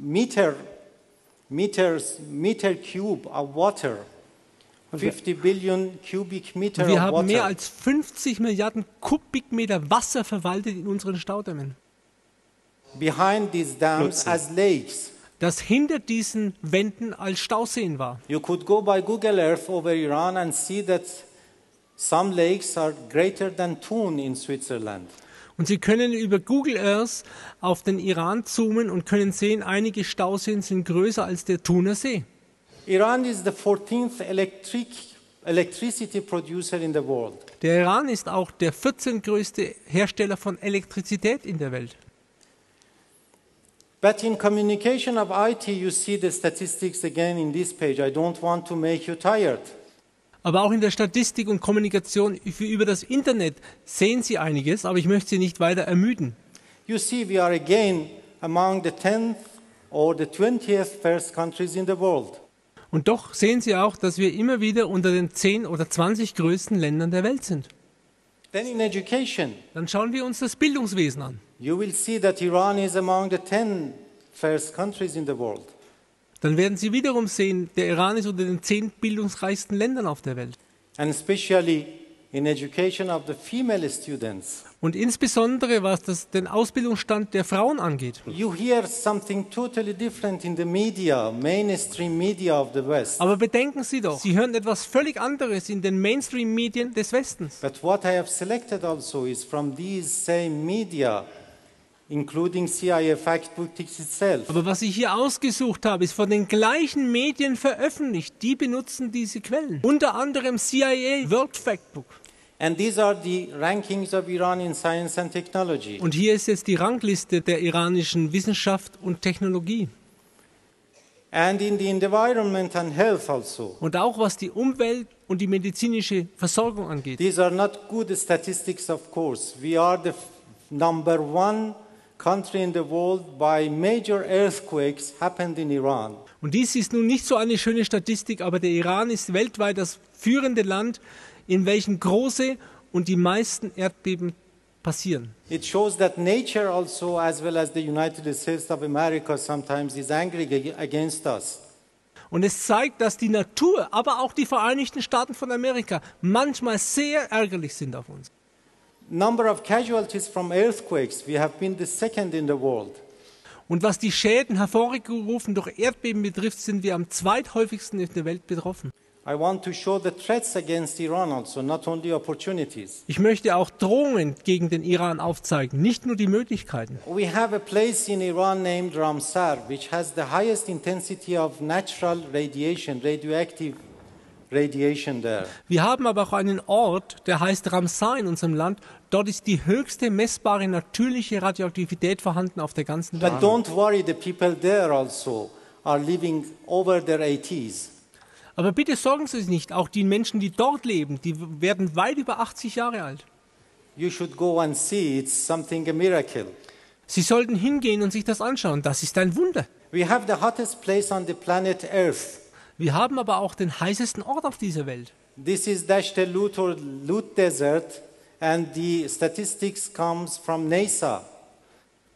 meter, meters, meter cube of water. 50 billion cubic meter wir haben mehr water. als 50 Milliarden Kubikmeter Wasser verwaltet in unseren Staudämmen. Behind these dams Nutzen. as lakes. Das hinter diesen Wänden als Stauseen war. You could go by Google Earth over Iran and see that some lakes are greater than Thun in Switzerland. Und Sie können über Google Earth auf den Iran zoomen und können sehen, einige Stauseen sind größer als der Thuner See. Iran is the 14th electric, electricity producer in the world. Der Iran ist auch der 14. größte Hersteller von Elektrizität in der Welt. But in communication of IT, you see the statistics again in this page. I don't want to make you tired. Aber auch in der Statistik und Kommunikation über das Internet sehen Sie einiges, aber ich möchte Sie nicht weiter ermüden. You see, we are again among the 10th or the 20th first countries in the world. Und doch sehen Sie auch, dass wir immer wieder unter den 10 oder 20 größten Ländern der Welt sind. Then in education, Dann schauen wir uns das Bildungswesen an. you will see that Iran is among the 10 first countries in the world. Dann werden Sie wiederum sehen, der Iran ist unter den 10 bildungsreichsten Ländern auf der Welt. And especially in education of the female students. Und insbesondere was das, den Ausbildungsstand der Frauen angeht. You hear something totally different in the media, mainstream media of the West. Aber bedenken Sie doch, Sie hören etwas völlig anderes in den Mainstream-Medien des Westens. But what I have selected also is from these same media, including CIA Factbooks itself. Aber was ich hier ausgesucht habe, ist von den gleichen Medien veröffentlicht. Die benutzen diese Quellen. Unter anderem CIA World Factbook. And these are the rankings of Iran in science and technology. Und hier ist jetzt die Rangliste der iranischen Wissenschaft und Technologie. And in the environment and health also. Und auch was die Umwelt und die medizinische Versorgung angeht. These are not good statistics, of course. We are the number one country in the world by major earthquakes happened in Iran. Und dies ist nun nicht so eine schöne Statistik, aber der Iran ist weltweit das führende Land, in welchem große und die meisten Erdbeben passieren. It shows that nature also, as well as the United States of America, sometimes is angry ag- against us. Und es zeigt, dass die Natur, aber auch die Vereinigten Staaten von Amerika manchmal sehr ärgerlich sind auf uns. Number of casualties from earthquakes, we have been the second in the world. Und was die Schäden hervorgerufen durch Erdbeben betrifft, sind wir am zweithäufigsten in der Welt betroffen. I want to show the threats against Iran also, not only opportunities. Ich möchte auch Drohungen gegen den Iran aufzeigen, nicht nur die Möglichkeiten. We have a place in Iran named Ramsar, which has the highest intensity of natural radiation, radioactive. Wir haben aber auch einen Ort, der heißt Ramsar in unserem Land. Dort ist die höchste messbare natürliche Radioaktivität vorhanden auf der ganzen But Welt. don't worry, the people there also are living over their 80s. Aber bitte sorgen Sie sich nicht, auch die Menschen, die dort leben, die werden weit über 80 Jahre alt. You should go and see, it's something a miracle. Sie sollten hingehen und sich das anschauen. Das ist ein Wunder. We have the hottest place on the planet Earth. Wir haben aber auch den heißesten Ort auf dieser Welt. This is Dasht Lut or Lut Desert, and the statistics comes from NASA.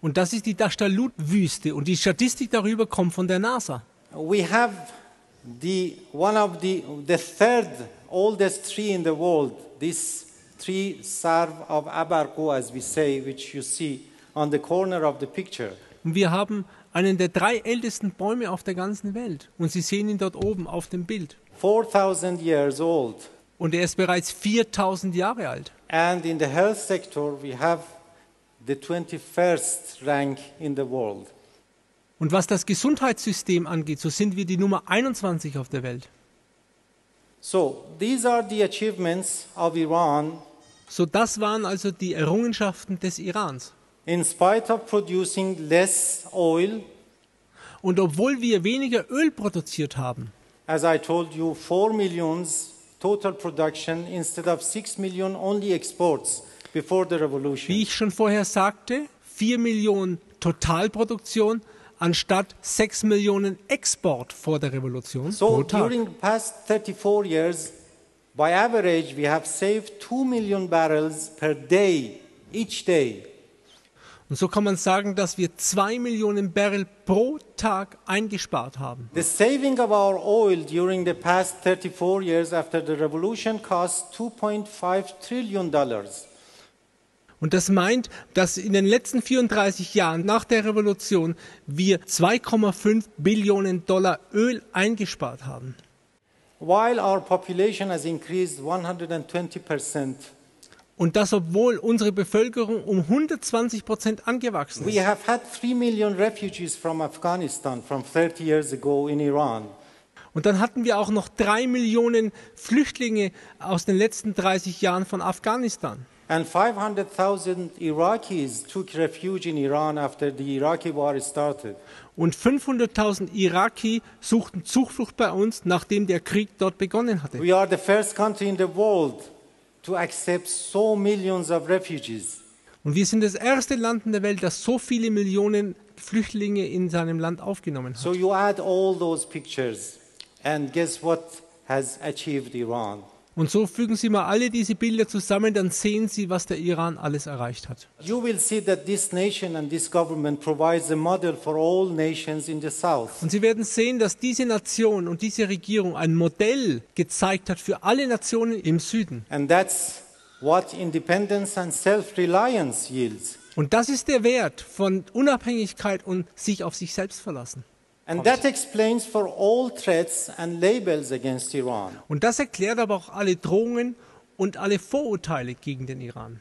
Und das ist die Dashtalut-Wüste. Und die Statistik darüber kommt von der NASA. We have the one of the the third oldest tree in the world. This tree Sarv of Abarko, as we say, which you see on the corner of the picture. Und wir haben einen der drei ältesten Bäume auf der ganzen Welt. Und Sie sehen ihn dort oben auf dem Bild. 4,000 years old. Und er ist bereits 4000 Jahre alt. And in the health sector, we have the 21st rank in the world. Und was das Gesundheitssystem angeht, so sind wir die Nummer 21 auf der Welt. So, these are the achievements of Iran So das waren also die Errungenschaften des Irans. In spite of producing less oil. Und obwohl wir weniger Öl produziert haben, As I told you, 4 millions total production instead of 6 million only exports before the revolution. wie ich schon vorher sagte, 4 Millionen Totalproduktion anstatt 6 Millionen Export vor der Revolution So during the past 34 years, by average, we have saved 2 million barrels per day, each day. Und so kann man sagen, dass wir 2 Millionen Barrel pro Tag eingespart haben. The saving of our oil during the past 34 years after the revolution cost 2.5 trillion dollars. Und das meint, dass in den letzten 34 Jahren nach der Revolution wir 2,5 Billionen Dollar Öl eingespart haben. While our population has increased 120 percent, Und das, obwohl unsere Bevölkerung um 120 Prozent angewachsen we ist. have had 3 million refugees from Afghanistan from 30 years ago in Iran. Und dann hatten wir auch noch drei Millionen Flüchtlinge aus den letzten 30 Jahren von Afghanistan. And 500,000 Iraqis took refuge in Iran after the Iraqi war started. Und 500.000 Iraki suchten Zuflucht bei uns, nachdem der Krieg dort begonnen hatte. We are the first country in the world to accept so millions of refugees. Und wir sind das erste Land in der Welt, das so viele Millionen Flüchtlinge in seinem Land aufgenommen hat. So you add all those pictures, and guess what has achieved Iran? Und so fügen Sie mal alle diese Bilder zusammen, dann sehen Sie, was der Iran alles erreicht hat. You will see that this nation and this government provides a model for all nations in the South. Und Sie werden sehen, dass diese Nation und diese Regierung ein Modell gezeigt hat für alle Nationen im Süden. And that's what independence and self reliance yields. Und das ist der Wert von Unabhängigkeit und sich auf sich selbst verlassen. And that explains for all threats and labels against Iran. Und das erklärt aber auch alle Drohungen und alle Vorurteile gegen den Iran.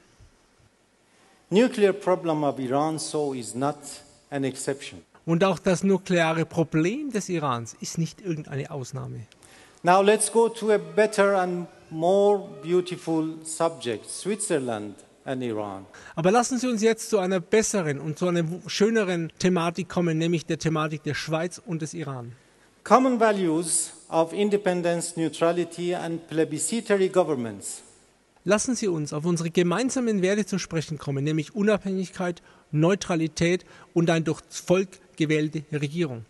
Nuclear problem of Iran so is not an exception. Und auch das nukleare Problem des Irans ist nicht irgendeine Ausnahme. Now let's go to a better and more beautiful subject, Switzerland. Aber lassen Sie uns jetzt zu einer besseren und zu einer schöneren Thematik kommen, nämlich der Thematik der Schweiz und des Iran. Common values of independence, neutrality and plebiscitary governments. Lassen Sie uns auf unsere gemeinsamen Werte zu sprechen kommen, nämlich Unabhängigkeit, Neutralität und eine durch das Volk gewählte Regierung.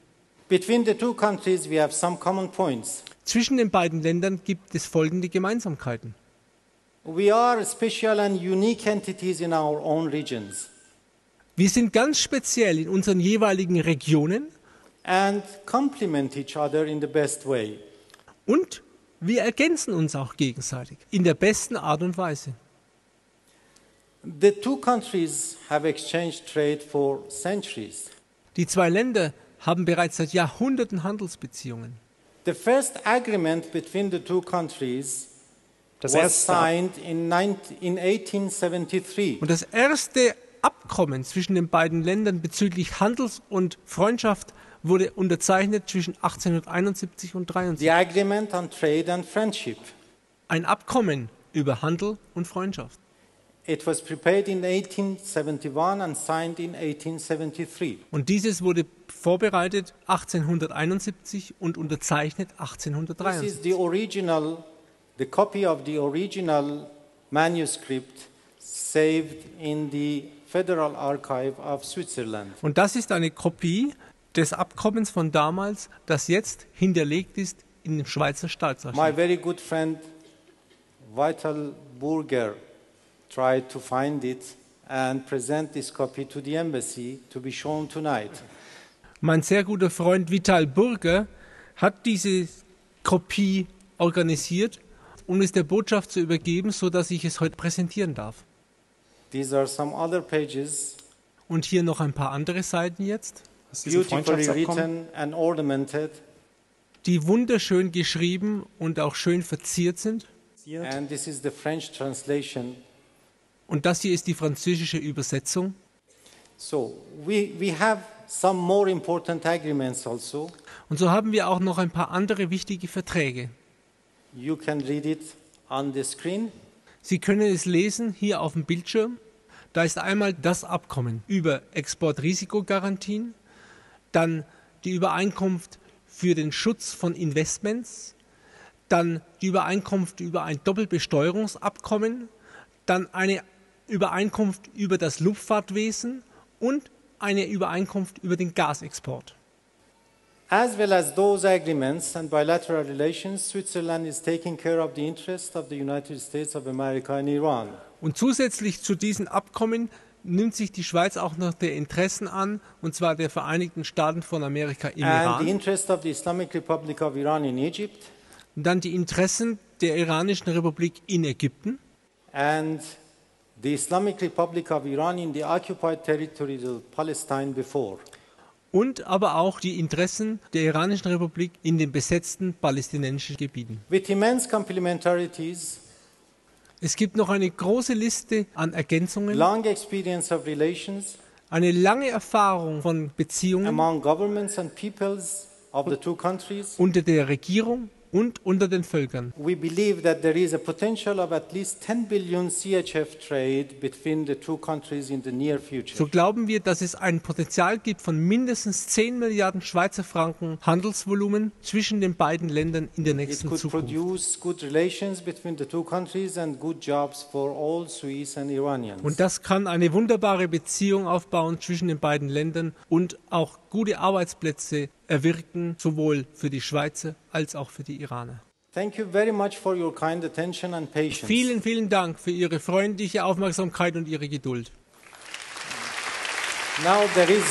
Between the two countries we have some common points. Zwischen den beiden Ländern gibt es folgende Gemeinsamkeiten. We are special and unique entities in our own regions. Wir sind ganz speziell in unseren jeweiligen Regionen and complement each other in the best way. und wir ergänzen uns auch gegenseitig in der besten Art und Weise. The two countries have exchanged trade for centuries. Die zwei Länder haben bereits seit Jahrhunderten Handelsbeziehungen. The first agreement between the two countries Das erste, in, 19, in 1873. Und das erste Abkommen zwischen den beiden Ländern bezüglich Handels und Freundschaft wurde unterzeichnet zwischen 1871 und 73. The agreement on trade and friendship. Ein Abkommen über Handel und Freundschaft. It was prepared in 1871 and signed in 1873. Und dieses wurde vorbereitet 1871 und unterzeichnet This 1873. is the original, the copy of the original manuscript saved in the Federal Archive of Switzerland. Und das ist eine Kopie des Abkommens von damals, das jetzt hinterlegt ist in dem Schweizer My Staatsarchiv. very good friend Vital Burger tried to find it and present this copy to the embassy to be shown tonight. Mein sehr guter Freund Vital Burger hat diese Kopie organisiert, um es der Botschaft zu übergeben, so dass ich es heute präsentieren darf. These are some other pages, Und hier noch ein paar andere Seiten jetzt, die wunderschön geschrieben und auch schön verziert sind. And this is the French translation. Und das hier ist die französische Übersetzung. So we, we have some more important agreements also. Und so haben wir auch noch ein paar andere wichtige Verträge. You can read it on the screen. Sie können es lesen hier auf dem Bildschirm. Da ist einmal das Abkommen über Exportrisikogarantien, dann die Übereinkunft für den Schutz von Investments, dann die Übereinkunft über ein Doppelbesteuerungsabkommen, dann eine Übereinkunft über das Luftfahrtwesen und eine Übereinkunft über den Gasexport. As well as those agreements and bilateral relations, Switzerland is taking care of the interests of the United States of America and Iran. Und zusätzlich zu diesen Abkommen nimmt sich die Schweiz auch noch der Interessen an, und zwar der Vereinigten Staaten von Amerika im And the Iran. interest of the Islamic Republic of Iran in Egypt, Und dann die Interessen der Iranischen Republik in Ägypten and the Islamic Republic of Iran in the occupied territories of Palestine before. Und aber auch die Interessen der Iranischen Republik in den besetzten palästinensischen Gebieten. Es gibt noch eine große Liste an Ergänzungen, eine lange Erfahrung von Beziehungen among governments and peoples of the two countries. unter der Regierung und unter den Völkern. We believe that there is a potential of at least 10 billion CHF trade between the two countries in the near future. So glauben wir, dass es ein Potenzial gibt von mindestens 10 Milliarden Schweizer Franken Handelsvolumen zwischen den beiden Ländern in der nächsten Zukunft. produce good relations between the two countries and good jobs for all Swiss and Iranians. Und das kann eine wunderbare Beziehung aufbauen zwischen den beiden Ländern und auch gute Arbeitsplätze erwirken, sowohl für die Schweizer als auch für die Iraner. Thank you very much for your kind attention and patience. Vielen, vielen Dank für Ihre freundliche Aufmerksamkeit und Ihre Geduld. Now there is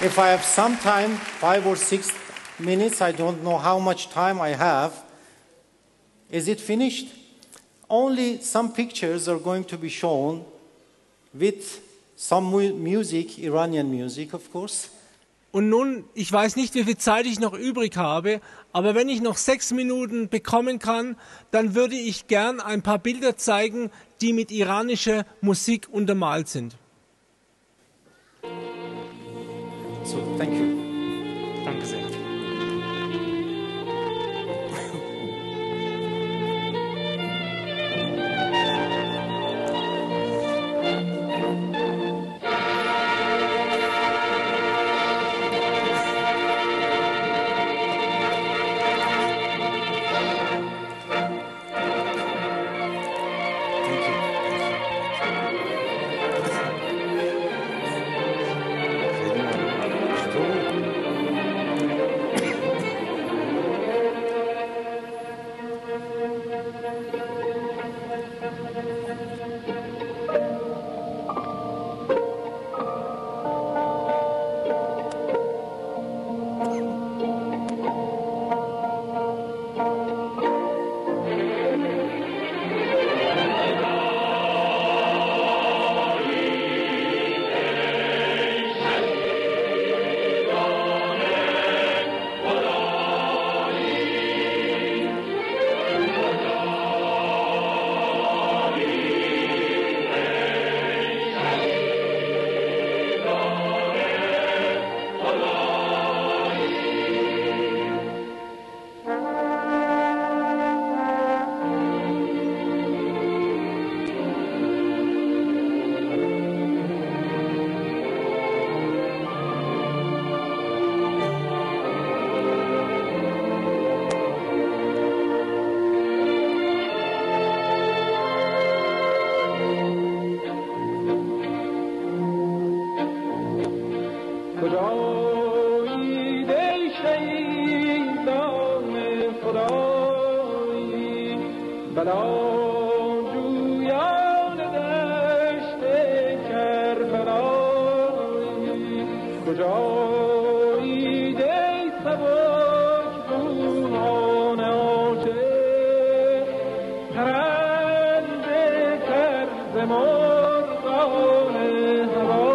If I have some time, five or six minutes, I don't know how much time I have. Is it finished? Only some pictures are going to be shown with some mu- music, Iranian music, of course. Und nun, ich weiß nicht, wie viel Zeit ich noch übrig habe, aber wenn ich noch sechs Minuten bekommen kann, dann würde ich gern ein paar Bilder zeigen, die mit iranischer Musik untermalt sind. So, thank you. Danke sehr. زمان هوا.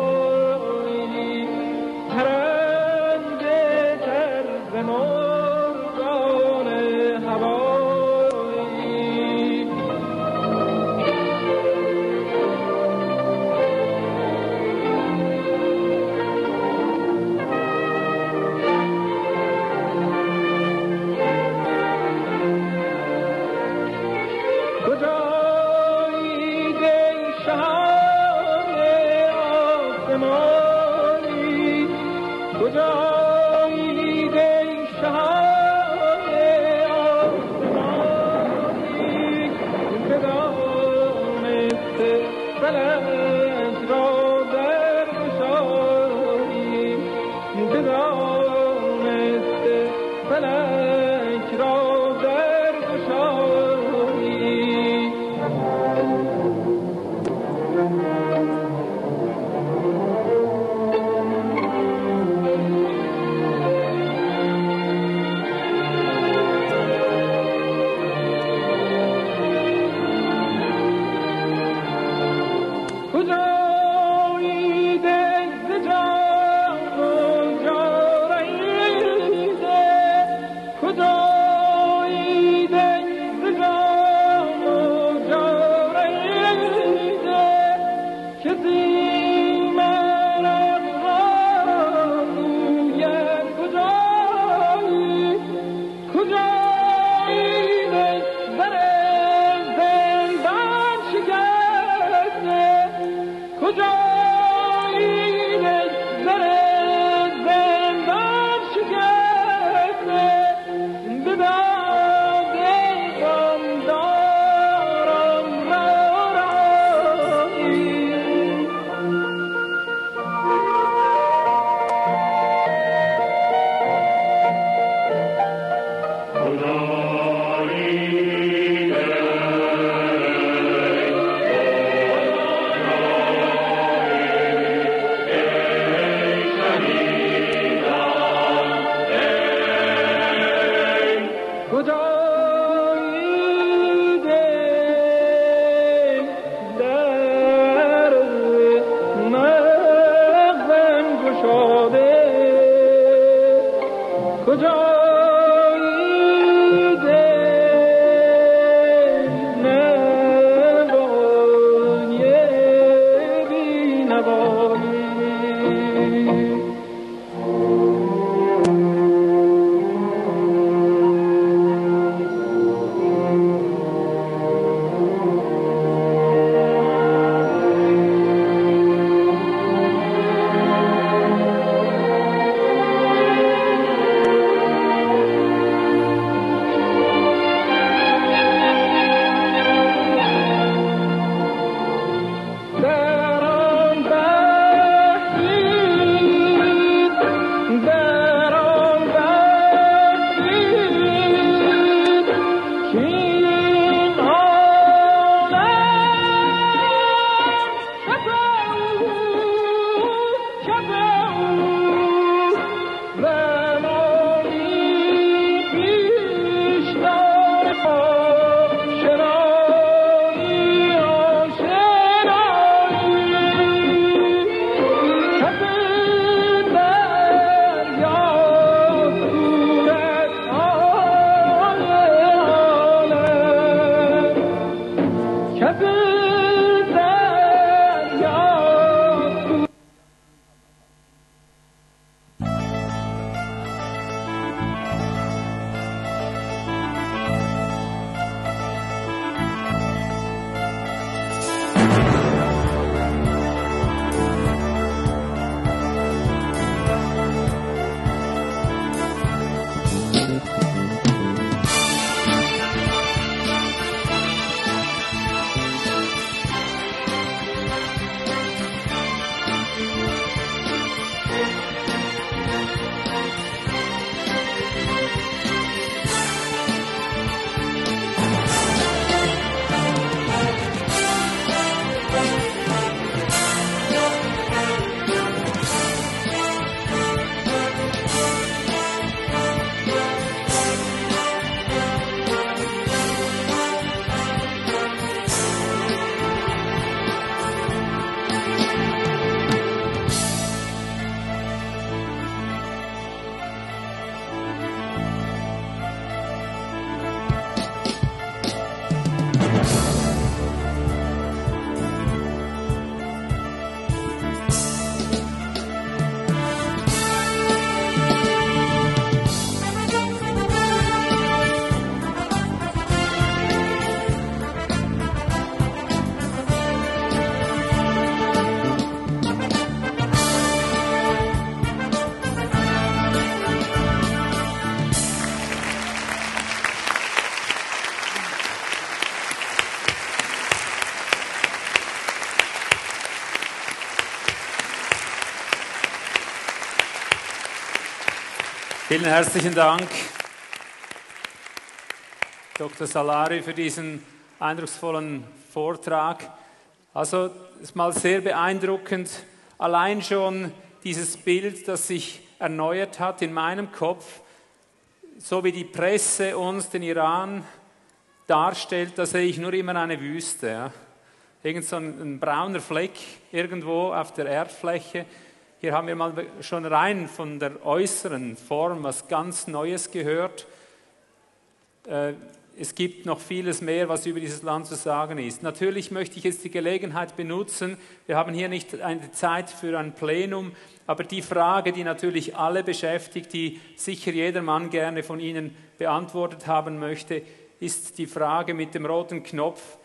Vielen herzlichen Dank, Dr. Salari, für diesen eindrucksvollen Vortrag. Also, es ist mal sehr beeindruckend, allein schon dieses Bild, das sich erneuert hat in meinem Kopf, so wie die Presse uns den Iran darstellt, da sehe ich nur immer eine Wüste. Ja. Irgend so ein, ein brauner Fleck irgendwo auf der Erdfläche. Hier haben wir mal schon rein von der äußeren Form was ganz Neues gehört. Äh, es gibt noch vieles mehr, was über dieses Land zu sagen ist. Natürlich möchte ich jetzt die Gelegenheit benutzen, wir haben hier nicht eine Zeit für ein Plenum, aber die Frage, die natürlich alle beschäftigt, die sicher jedermann gerne von Ihnen beantwortet haben möchte, ist die Frage mit dem roten Knopf,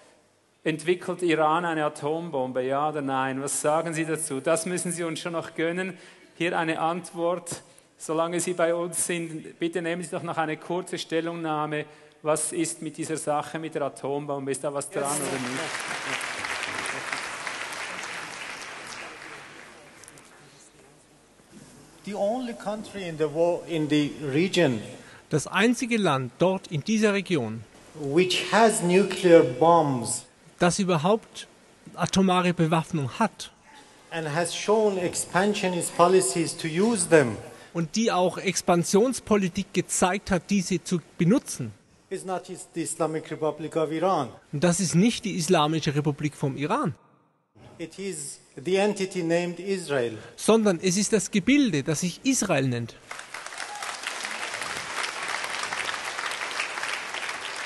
entwickelt Iran eine Atombombe, ja oder nein? Was sagen Sie dazu? Das müssen Sie uns schon noch gönnen. Hier eine Antwort. Solange Sie bei uns sind, bitte nehmen Sie doch noch eine kurze Stellungnahme. Was ist mit dieser Sache mit der Atombombe? Ist da was dran oder nicht? Das einzige Land dort in dieser Region, which has nuclear bombs das überhaupt atomare Bewaffnung hat. Und die auch Expansionspolitik gezeigt hat, diese zu benutzen. Und das ist nicht die Islamische Republik vom Iran. Is Sondern es ist das Gebilde, das sich Israel nennt.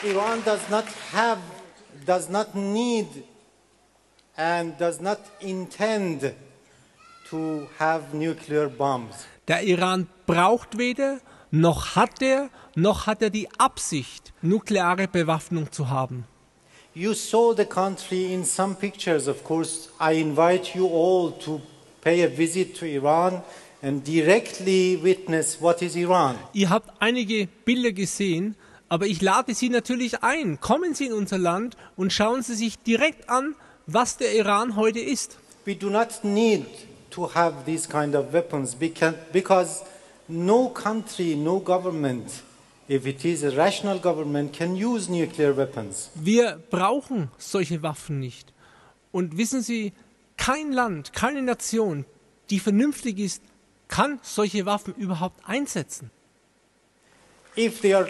Iran does not have does not need, and does not intend to have nuclear bombs. Der Iran braucht weder, noch hat er, noch hat er die Absicht, nukleare Bewaffnung zu haben. You saw the country in some pictures, of course. I invite you all to pay a visit to Iran and directly witness what is Iran. Ihr habt einige Bilder gesehen, aber ich lade Sie natürlich ein. Kommen Sie in unser Land und schauen Sie sich direkt an, was der Iran heute ist. We do not need to have these kind of weapons beca- because no country, no government, if it is a rational government, can use nuclear weapons. Wir brauchen solche Waffen nicht. Und wissen Sie, kein Land, keine Nation, die vernünftig ist, kann solche Waffen überhaupt einsetzen. If they are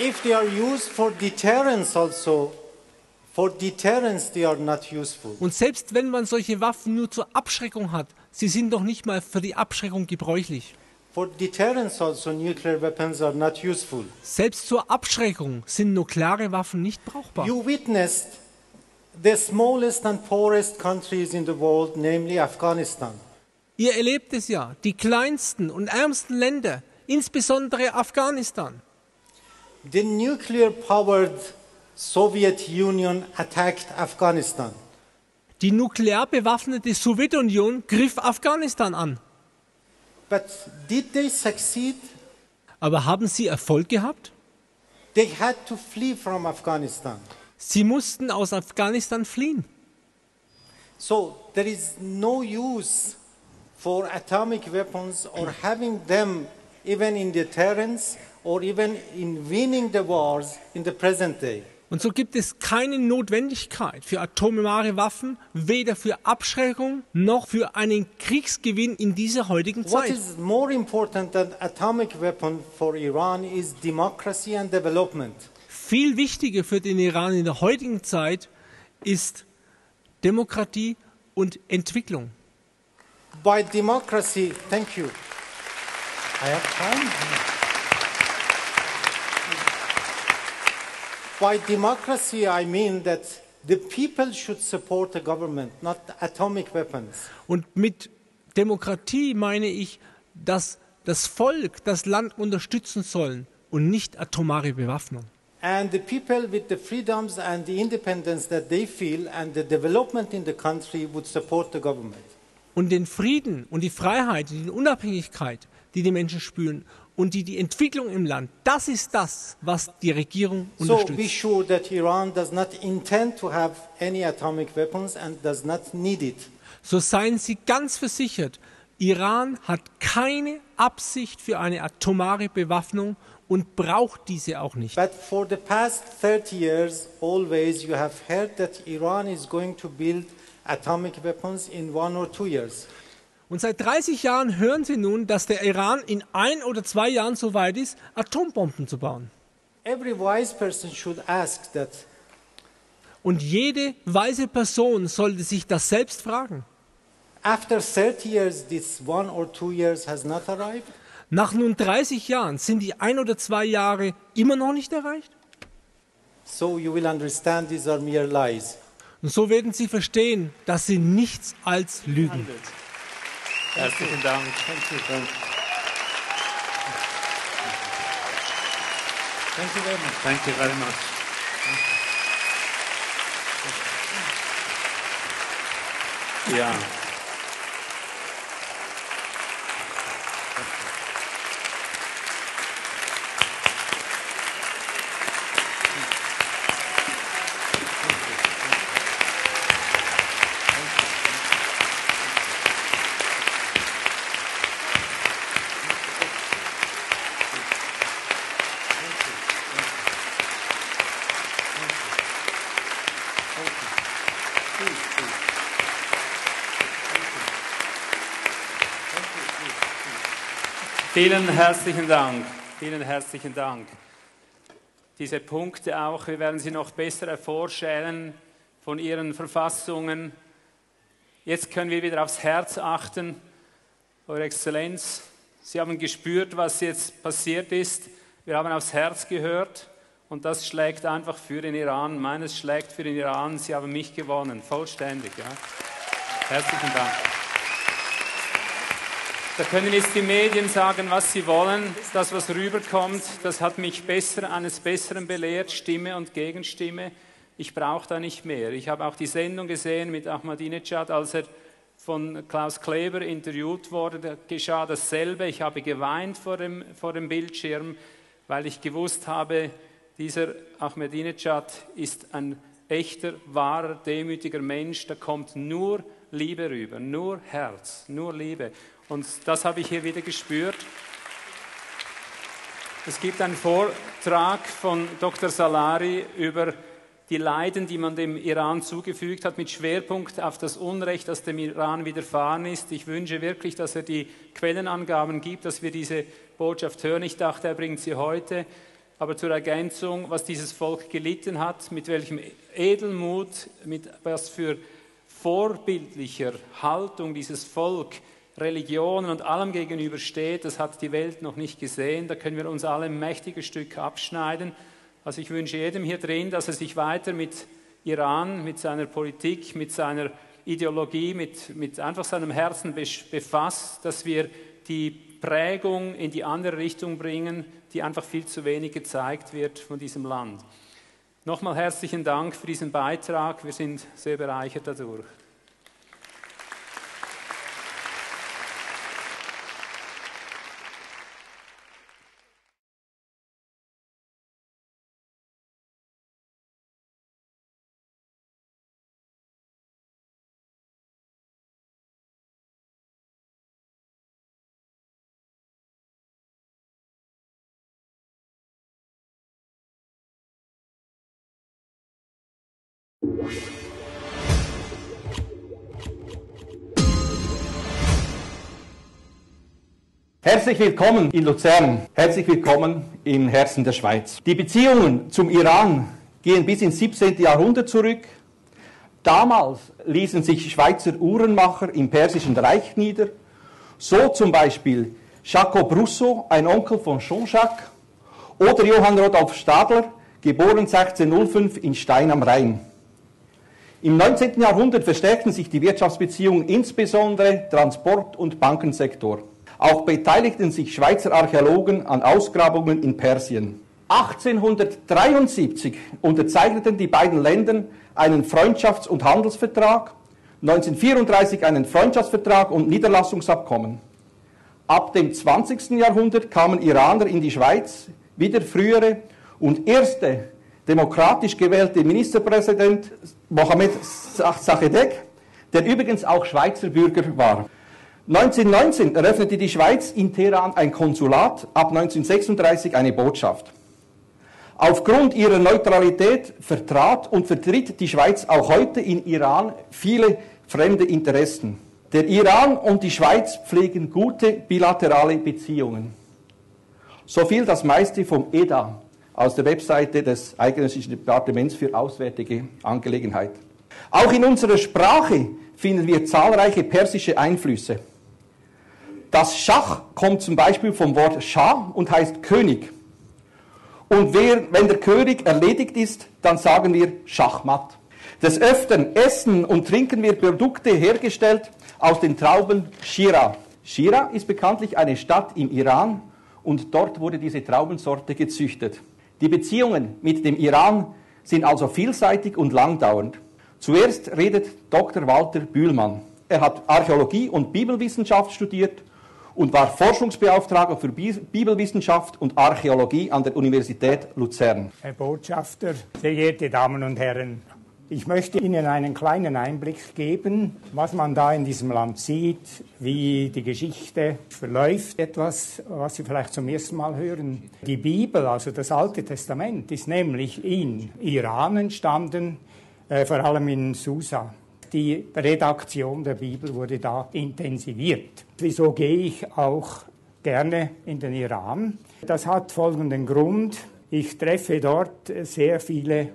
if they are used for deterrence also, for deterrence they are not useful. Und selbst wenn man solche Waffen nur zur Abschreckung hat, sie sind doch nicht mal für die Abschreckung gebräuchlich. For deterrence also nuclear weapons are not useful. Selbst zur Abschreckung sind nukleare Waffen nicht brauchbar. You witnessed the smallest and poorest countries in the world, namely Afghanistan. Ihr erlebt es ja, die kleinsten und ärmsten Länder, insbesondere Afghanistan. The nuclear powered Soviet Union attacked Afghanistan. Die nuklear bewaffnete Sowjetunion griff Afghanistan an. But did they succeed? Aber haben sie Erfolg gehabt? They had to flee from Afghanistan. Sie mussten aus Afghanistan fliehen. So there is no use for atomic weapons or having them even in deterrence or even in winning the wars in the present day. Und so gibt es keine Notwendigkeit für atomare Waffen, weder für Abschreckung noch für einen Kriegsgewinn in dieser heutigen What Zeit. is more important than atomic weapon for Iran is democracy and development. Viel wichtiger für den Iran in der heutigen Zeit ist Demokratie und Entwicklung. By democracy, thank you. I have time. By democracy, I mean that the people should support the government, not atomic weapons. Und mit Demokratie meine ich, dass das Volk das Land unterstützen sollen und nicht atomare Bewaffnung. And the people with the freedoms and the independence that they feel and the development in the country would support the government. Und den Frieden und die Freiheit, die Unabhängigkeit, die die Menschen spüren und die die Entwicklung im Land, das ist das, was die Regierung So be unterstützt. sure that Iran does not intend to have any atomic weapons and does not need it. So seien Sie ganz versichert, Iran hat keine Absicht für eine atomare Bewaffnung und braucht diese auch nicht. But for the past 30 years, always you have heard that Iran is going to build atomic weapons in one or two years. Und seit 30 Jahren hören Sie nun, dass der Iran in ein oder zwei Jahren so weit ist, Atombomben zu bauen. Und jede weise Person sollte sich das selbst fragen. after 30 years, this one or two years has not arrived. Nach nun 30 Jahren sind die ein oder zwei Jahre immer noch nicht erreicht? So you will understand these are mere lies. Und so werden Sie verstehen, dass sie nichts als Lügen. Herzlichen Dank. Thank you. Thank you very much. Thank you very much. Ja. Vielen herzlichen Dank. Vielen herzlichen Dank. Diese Punkte auch, wir werden sie noch besser erforschen von Ihren Verfassungen. Jetzt können wir wieder aufs Herz achten. Eure Exzellenz, Sie haben gespürt, was jetzt passiert ist. Wir haben aufs Herz gehört und das schlägt einfach für den Iran. Meines schlägt für den Iran. Sie haben mich gewonnen, vollständig. Ja. Herzlichen Dank. Da können jetzt die Medien sagen, was sie wollen. Das, was rüberkommt, das hat mich besser, eines Besseren belehrt, Stimme und Gegenstimme. Ich brauche da nicht mehr. Ich habe auch die Sendung gesehen mit Ahmadinejad, als er von Klaus Kleber interviewt wurde, da geschah dasselbe. Ich habe geweint vor dem, vor dem Bildschirm, weil ich gewusst habe, dieser Ahmadinejad ist ein echter, wahrer, demütiger Mensch. Da kommt nur Liebe rüber, nur Herz, nur Liebe. Und das habe ich hier wieder gespürt. Es gibt einen Vortrag von Dr. Salari über die Leiden, die man dem Iran zugefügt hat, mit Schwerpunkt auf das Unrecht, das dem Iran widerfahren ist. Ich wünsche wirklich, dass er die Quellenangaben gibt, dass wir diese Botschaft hören. Ich dachte, er bringt sie heute. Aber zur Ergänzung, was dieses Volk gelitten hat, mit welchem Edelmut, mit was für vorbildlicher Haltung dieses Volk Religionen und allem gegenübersteht, das hat die Welt noch nicht gesehen. Da können wir uns alle ein mächtiges Stück abschneiden. Also ich wünsche jedem hier drin, dass er sich weiter mit Iran, mit seiner Politik, mit seiner Ideologie, mit, mit einfach seinem Herzen befasst, dass wir die Prägung in die andere Richtung bringen, die einfach viel zu wenig gezeigt wird von diesem Land. Nochmal herzlichen Dank für diesen Beitrag. Wir sind sehr bereichert dadurch. Herzlich willkommen in Luzern, herzlich willkommen im Herzen der Schweiz. Die Beziehungen zum Iran gehen bis ins 17. Jahrhundert zurück. Damals ließen sich Schweizer Uhrenmacher im Persischen Reich nieder, so zum Beispiel Jacob Rousseau, ein Onkel von Jean-Jacques, oder Johann Rodolf Stadler, geboren 1605 in Stein am Rhein. Im 19. Jahrhundert verstärkten sich die Wirtschaftsbeziehungen insbesondere Transport- und Bankensektor. Auch beteiligten sich Schweizer Archäologen an Ausgrabungen in Persien. 1873 unterzeichneten die beiden Länder einen Freundschafts- und Handelsvertrag, 1934 einen Freundschaftsvertrag und Niederlassungsabkommen. Ab dem 20. Jahrhundert kamen Iraner in die Schweiz, wieder frühere und erste demokratisch gewählte Ministerpräsident Mohamed Sachedek, der übrigens auch Schweizer Bürger war. 1919 eröffnete die Schweiz in Teheran ein Konsulat, ab 1936 eine Botschaft. Aufgrund ihrer Neutralität vertrat und vertritt die Schweiz auch heute in Iran viele fremde Interessen. Der Iran und die Schweiz pflegen gute bilaterale Beziehungen. So viel das meiste vom EDA aus der Webseite des Eidgenössischen Departements für Auswärtige Angelegenheit. Auch in unserer Sprache finden wir zahlreiche persische Einflüsse. Das Schach kommt zum Beispiel vom Wort Schah und heißt König. Und wer, wenn der König erledigt ist, dann sagen wir Schachmatt. Des Öfteren essen und trinken wir Produkte hergestellt aus den Trauben Shira. Shira ist bekanntlich eine Stadt im Iran und dort wurde diese Traubensorte gezüchtet. Die Beziehungen mit dem Iran sind also vielseitig und langdauernd. Zuerst redet Dr. Walter Bühlmann. Er hat Archäologie und Bibelwissenschaft studiert und war Forschungsbeauftragter für Bibelwissenschaft und Archäologie an der Universität Luzern. Herr Botschafter, sehr geehrte Damen und Herren, ich möchte Ihnen einen kleinen Einblick geben, was man da in diesem Land sieht, wie die Geschichte verläuft. Etwas, was Sie vielleicht zum ersten Mal hören. Die Bibel, also das Alte Testament, ist nämlich in Iran entstanden, äh, vor allem in Susa die Redaktion der Bibel wurde da intensiviert. Wieso gehe ich auch gerne in den Iran? Das hat folgenden Grund. Ich treffe dort sehr viele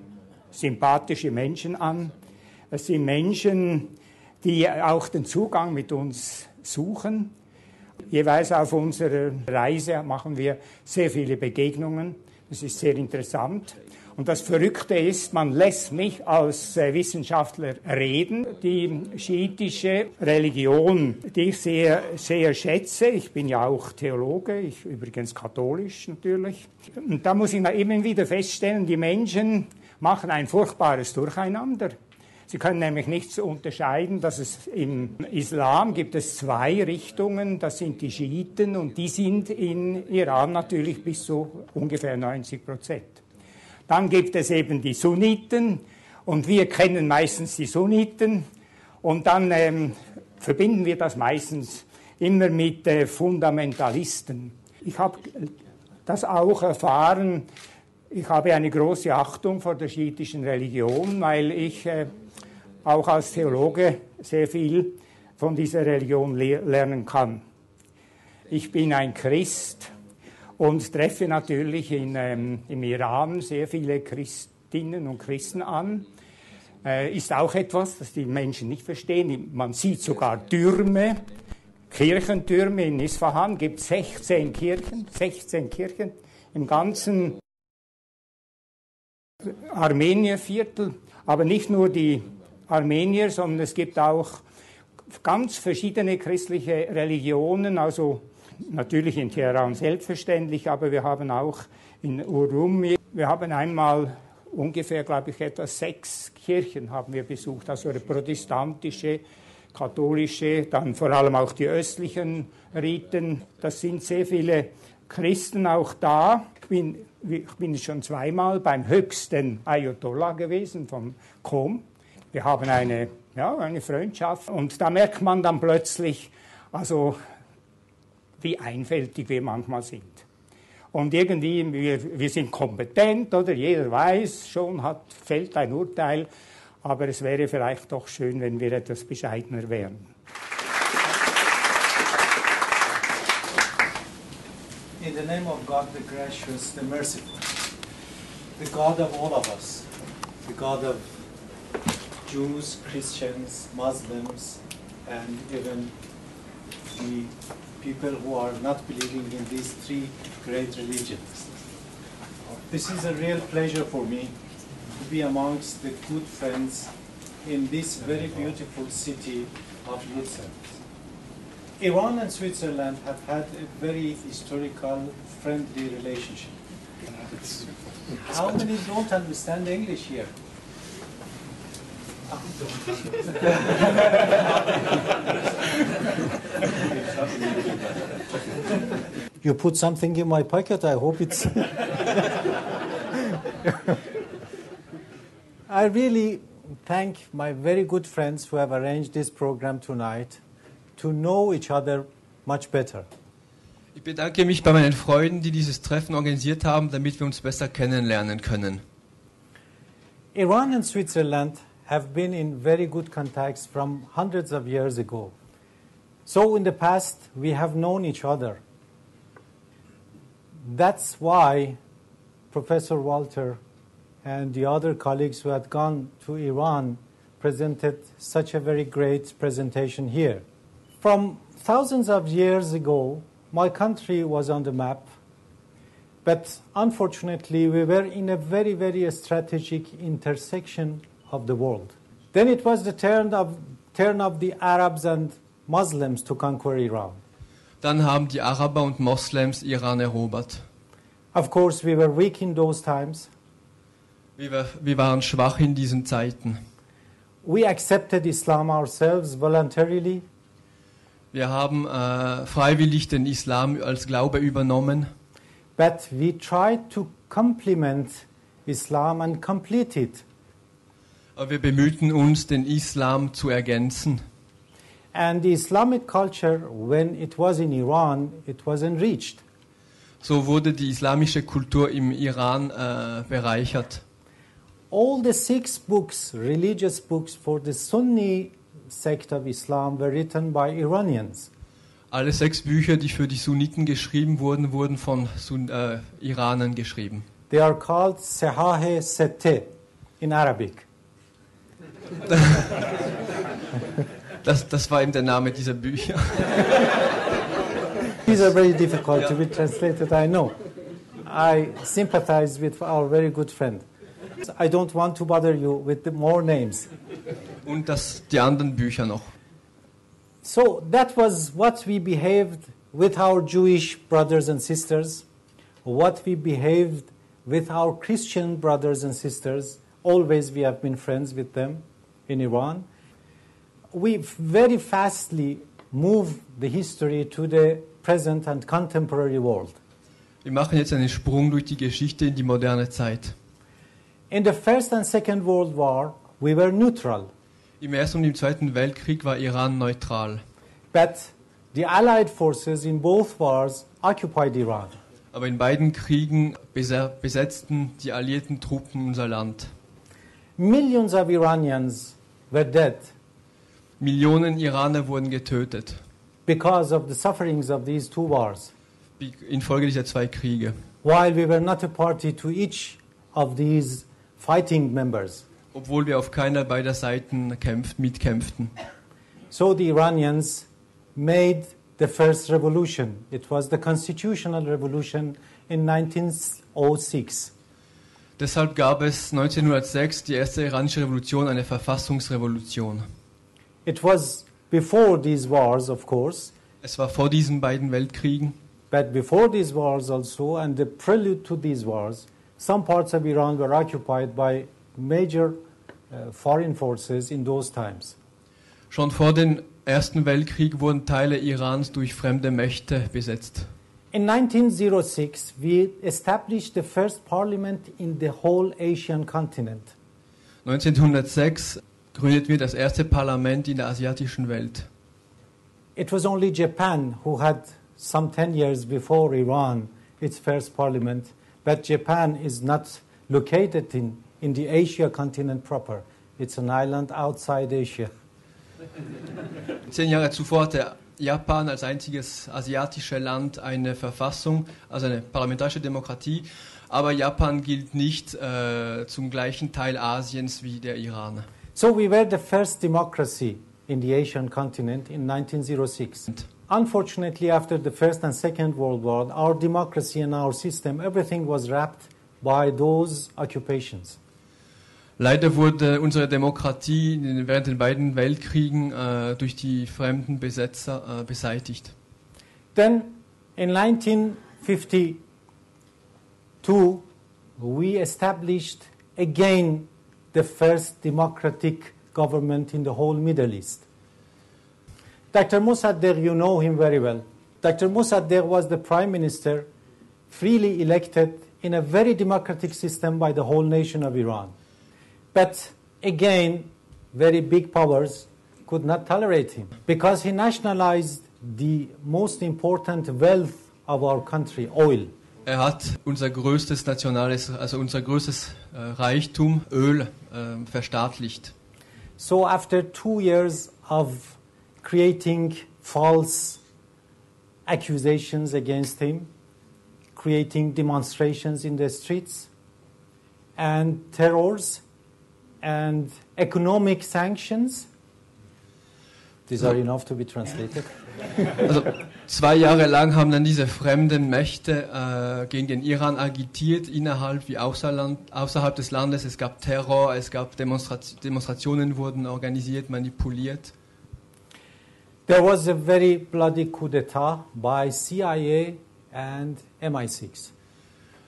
sympathische Menschen an. Es sind Menschen, die auch den Zugang mit uns suchen. Jeweils auf unserer Reise machen wir sehr viele Begegnungen. Das ist sehr interessant. Und das Verrückte ist, man lässt mich als äh, Wissenschaftler reden. Die schiitische Religion, die ich sehr, sehr schätze, ich bin ja auch Theologe, ich übrigens katholisch natürlich. Und da muss ich immer wieder feststellen, die Menschen machen ein furchtbares Durcheinander. Sie können nämlich nicht unterscheiden, dass es im Islam gibt es zwei Richtungen, das sind die Schiiten und die sind in Iran natürlich bis zu ungefähr 90 Prozent. Dann gibt es eben die Sunniten und wir kennen meistens die Sunniten und dann ähm, verbinden wir das meistens immer mit äh, Fundamentalisten. Ich habe das auch erfahren. Ich habe eine große Achtung vor der schiitischen Religion, weil ich äh, auch als Theologe sehr viel von dieser Religion le lernen kann. Ich bin ein Christ und treffe natürlich in, ähm, im Iran sehr viele Christinnen und Christen an. Äh, ist auch etwas, das die Menschen nicht verstehen. Man sieht sogar Türme, Kirchentürme. In Isfahan gibt es 16 Kirchen, 16 Kirchen im ganzen Armenierviertel. Aber nicht nur die Armenier, sondern es gibt auch ganz verschiedene christliche Religionen, also natürlich in Teheran selbstverständlich, aber wir haben auch in Urumi, wir haben einmal ungefähr, glaube ich, etwa sechs Kirchen haben wir besucht, also protestantische, katholische, dann vor allem auch die östlichen Riten. Das sind sehr viele Christen auch da. Ich bin, ich bin schon zweimal beim höchsten Ayatollah gewesen von Qom. Wir haben eine, ja, eine Freundschaft und da merkt man dann plötzlich, also wie einfältig wir manchmal sind. Und irgendwie, wir, wir sind kompetent, oder jeder weiß schon, hat, fällt ein Urteil, aber es wäre vielleicht doch schön, wenn wir etwas bescheidener wären. In the name of God, the gracious, the merciful, the God of all of us, the God of Jews, Christians, Muslims, and even the people who are not believing in these three great religions. This is a real pleasure for me to be amongst the good friends in this very beautiful city of Lucerne. Iran and Switzerland have had a very historical, friendly relationship. How many don't understand English here? you put something in my pocket, I hope it's. I really thank my very good friends who have arranged this program tonight to know each other much better. Ich bedanke mich bei meinen Freunden, die dieses Treffen organisiert haben, damit wir uns besser kennenlernen können. Iran and Switzerland have been in very good contacts from hundreds of years ago. So in the past, we have known each other. That's why Professor Walter and the other colleagues who had gone to Iran presented such a very great presentation here. From thousands of years ago, my country was on the map, but unfortunately, we were in a very, very strategic intersection of the world. Then it was the turn of, turn of the Arabs and Muslims to conquer Iran. Dann haben die Araber und Moslems Iran erobert. Of course, we were weak in those times. Wir, wir waren schwach in diesen Zeiten. We accepted Islam ourselves voluntarily. Wir haben äh, freiwillig den Islam als Glaube übernommen. But we tried to complement Islam and complete it. Aber wir bemühten uns, den Islam zu ergänzen. And the Islamic culture, when it was in Iran, it was enriched. So wurde die islamische Kultur im Iran äh, bereichert. All the six books, religious books for the Sunni sect of Islam, were written by Iranians. Alle sechs Bücher, die für die Sunniten geschrieben wurden, wurden von Sun äh, Iranern geschrieben. They are called Sehahe Sette in Arabic. Das, das war eben der Name dieser Bücher. these are very difficult to be translated, I know. I sympathize with our very good friend. I don't want to bother you with the more names. Und das, die anderen Bücher noch. So that was what we behaved with our Jewish brothers and sisters, what we behaved with our Christian brothers and sisters. Always we have been friends with them in Iran. We very fastly moved the history to the present and contemporary world. Wir machen jetzt einen Sprung durch die Geschichte in die moderne Zeit. In the First and Second World War, we were neutral, Im Ersten und im Zweiten Weltkrieg war Iran neutral. but the Allied forces in both wars occupied Iran. Aber in beiden Kriegen besetzten die alliierten Truppen unser Land. Millions of Iranians were dead Millionen Iraner wurden getötet because of the sufferings of these two wars, infolge dieser zwei Kriege. while we were not a party to each of these fighting members. Obwohl wir auf keiner beider Seiten kämpft, mitkämpften. So the Iranians made the first revolution. It was the constitutional revolution in 1906. Deshalb gab es 1906 die erste iranische Revolution, eine Verfassungsrevolution. It was before these wars, of course, Es war vor diesen beiden Weltkriegen, but before these wars also, and the prelude to these wars, some parts of Iran were occupied by major uh, foreign forces in those times. schon vor dem Ersten Weltkrieg wurden Teile Irans durch fremde Mächte besetzt. In 1906, we established the first parliament in the whole Asian continent. 1906 gründeten wir das erste Parlament in der asiatischen Welt. It was only Japan who had, some 10 years before Iran, its first parliament, but Japan is not located in, in the Asia continent proper. It's an island outside Asia. Zehn Jahre zuvor hatte Japan als einziges asiatische Land eine Verfassung, also eine parlamentarische Demokratie, aber Japan gilt nicht äh, zum gleichen Teil Asiens wie der Iran. So we were the first democracy in the Asian continent in 1906. Unfortunately, after the First and Second World War, our democracy and our system, everything was wrapped by those occupations. Leider wurde unsere Demokratie während den beiden Weltkriegen äh, durch die fremden Besetzer äh, beseitigt. Then, in 1952, we established again the first democratic government in the whole Middle East. Dr. Mossadegh, you know him very well. Dr. Mossadegh was the prime minister freely elected in a very democratic system by the whole nation of Iran. But again, very big powers could not tolerate him because he nationalized the most important wealth of our country, oil. Er hat unser größtes nationales, also unser größtes äh, Reichtum, Öl, äh, verstaatlicht. So after two years of creating false accusations against him, creating demonstrations in the streets, and terrors, and economic sanctions, these are enough to be translated. Also zwei Jahre lang haben dann diese fremden Mächte äh, gegen den Iran agitiert, innerhalb wie außerland, außerhalb des Landes. Es gab Terror, es gab Demonstration, Demonstrationen wurden organisiert, manipuliert. There was a very bloody coup d'etat by CIA and MI6.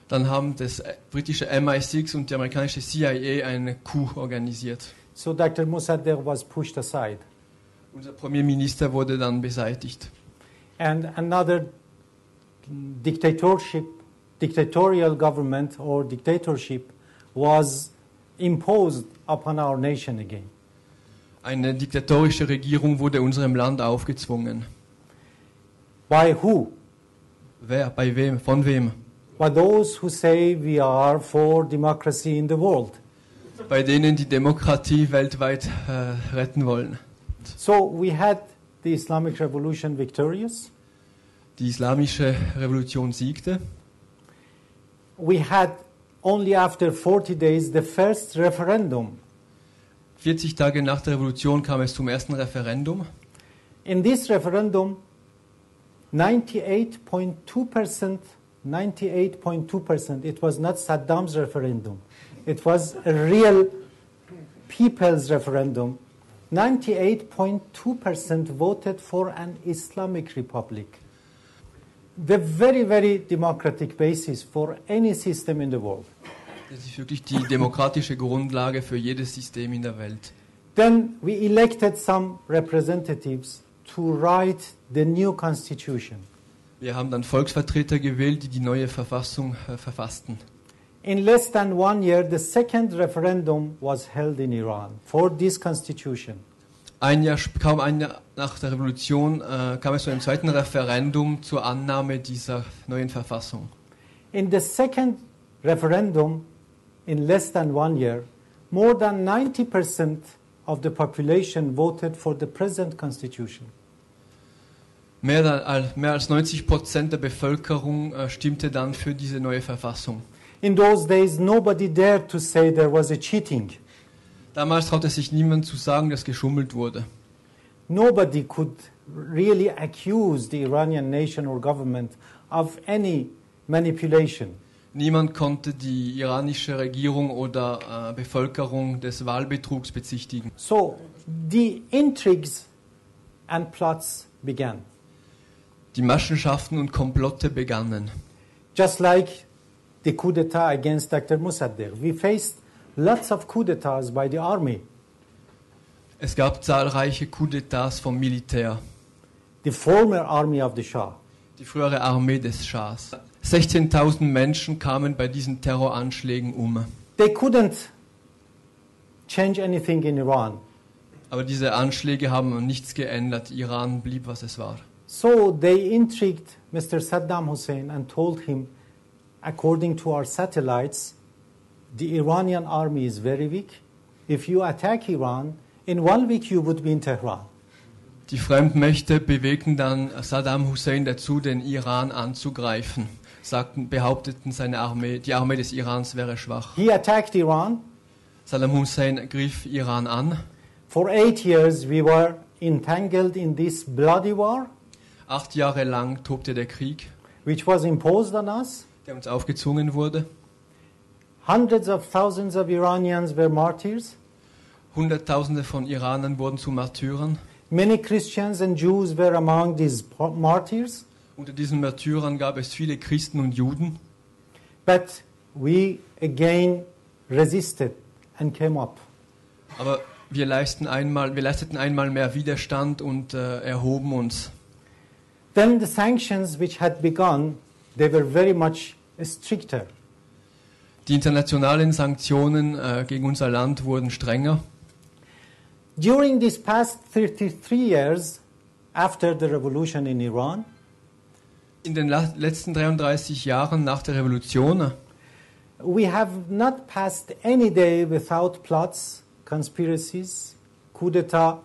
Dann haben das äh, britische MI6 und die amerikanische CIA einen Coup organisiert. So Dr. Mossadegh was pushed aside. Unser Premierminister wurde dann beseitigt. And another dictatorship, dictatorial government or dictatorship was imposed upon our nation again. Eine diktatorische Regierung wurde unserem Land aufgezwungen. By who? Wer? Bei wem? Von wem? By those who say we are for democracy in the world. Bei denen die Demokratie weltweit äh, retten wollen. So we had the Islamic Revolution victorious. Die islamische Revolution siegte. We had only after 40 days the first referendum. 40 Tage nach der Revolution kam es zum ersten Referendum. In this referendum, 98.2%, 98.2%, it was not Saddam's referendum. It was a real people's referendum. 98.2% voted for an Islamic republic. The very, very democratic basis for any system in the world. Das ist wirklich die demokratische Grundlage für jedes System in der Welt. Then we elected some representatives to write the new constitution. Wir haben dann Volksvertreter gewählt, die die neue Verfassung äh, verfassten. In less than one year, the second referendum was held in Iran for this constitution. Ein Jahr, kaum ein Jahr nach der Revolution äh, kam es zu einem zweiten Referendum zur Annahme dieser neuen Verfassung. In the second referendum, in less than one year, more than 90% of the population voted for the present constitution. Mehr, mehr als 90 Prozent der Bevölkerung äh, stimmte dann für diese neue Verfassung. In those days, nobody dared to say there was a cheating. Damals traute sich niemand zu sagen, dass geschummelt wurde. Nobody could really accuse the Iranian nation or government of any manipulation. Niemand konnte die iranische Regierung oder äh, Bevölkerung des Wahlbetrugs bezichtigen. So the intrigues and plots began. Die Machenschaften und Komplotte begannen. Just like the coup d'etat against Dr. Mossadegh. We faced lots of coup d'etats by the army. Es gab zahlreiche Coups d'Etats vom Militär, the former army of the Shah. die frühere Armee des Schahs. 16.000 Menschen kamen bei diesen Terroranschlägen um. They couldn't change anything in Iran. Aber diese Anschläge haben nichts geändert. Iran blieb, was es war. So they intrigued Mr. Saddam Hussein and told him, according to our satellites, the Iranian army is very weak. If you attack Iran, in one week you would be in Tehran. Die Fremdmächte bewegten dann Saddam Hussein dazu, den Iran anzugreifen. Sagten, behaupteten, seine Armee, die Armee des Irans wäre schwach. He attacked Iran. Saddam Hussein griff Iran an. For eight years, we were entangled in this bloody war, Acht Jahre lang tobte der Krieg, which was imposed on us. der uns aufgezwungen wurde. Hundreds of thousands of Iranians were martyrs. Hunderttausende von Iranern wurden zu Märtyrern. Many Christians and Jews were among these martyrs. Unter diesen Märtyrern gab es viele Christen und Juden. But we again resisted and came up. Aber wir, leisten einmal, wir leisteten einmal mehr Widerstand und äh, erhoben uns. Then the sanctions which had begun, they were very much stricter. Die internationalen Sanktionen äh, gegen unser Land wurden strenger. During these past 33 years after the revolution in Iran, In den letzten 33 Jahren nach der Revolution we have not passed any day without plots, conspiracies, coup d'etat,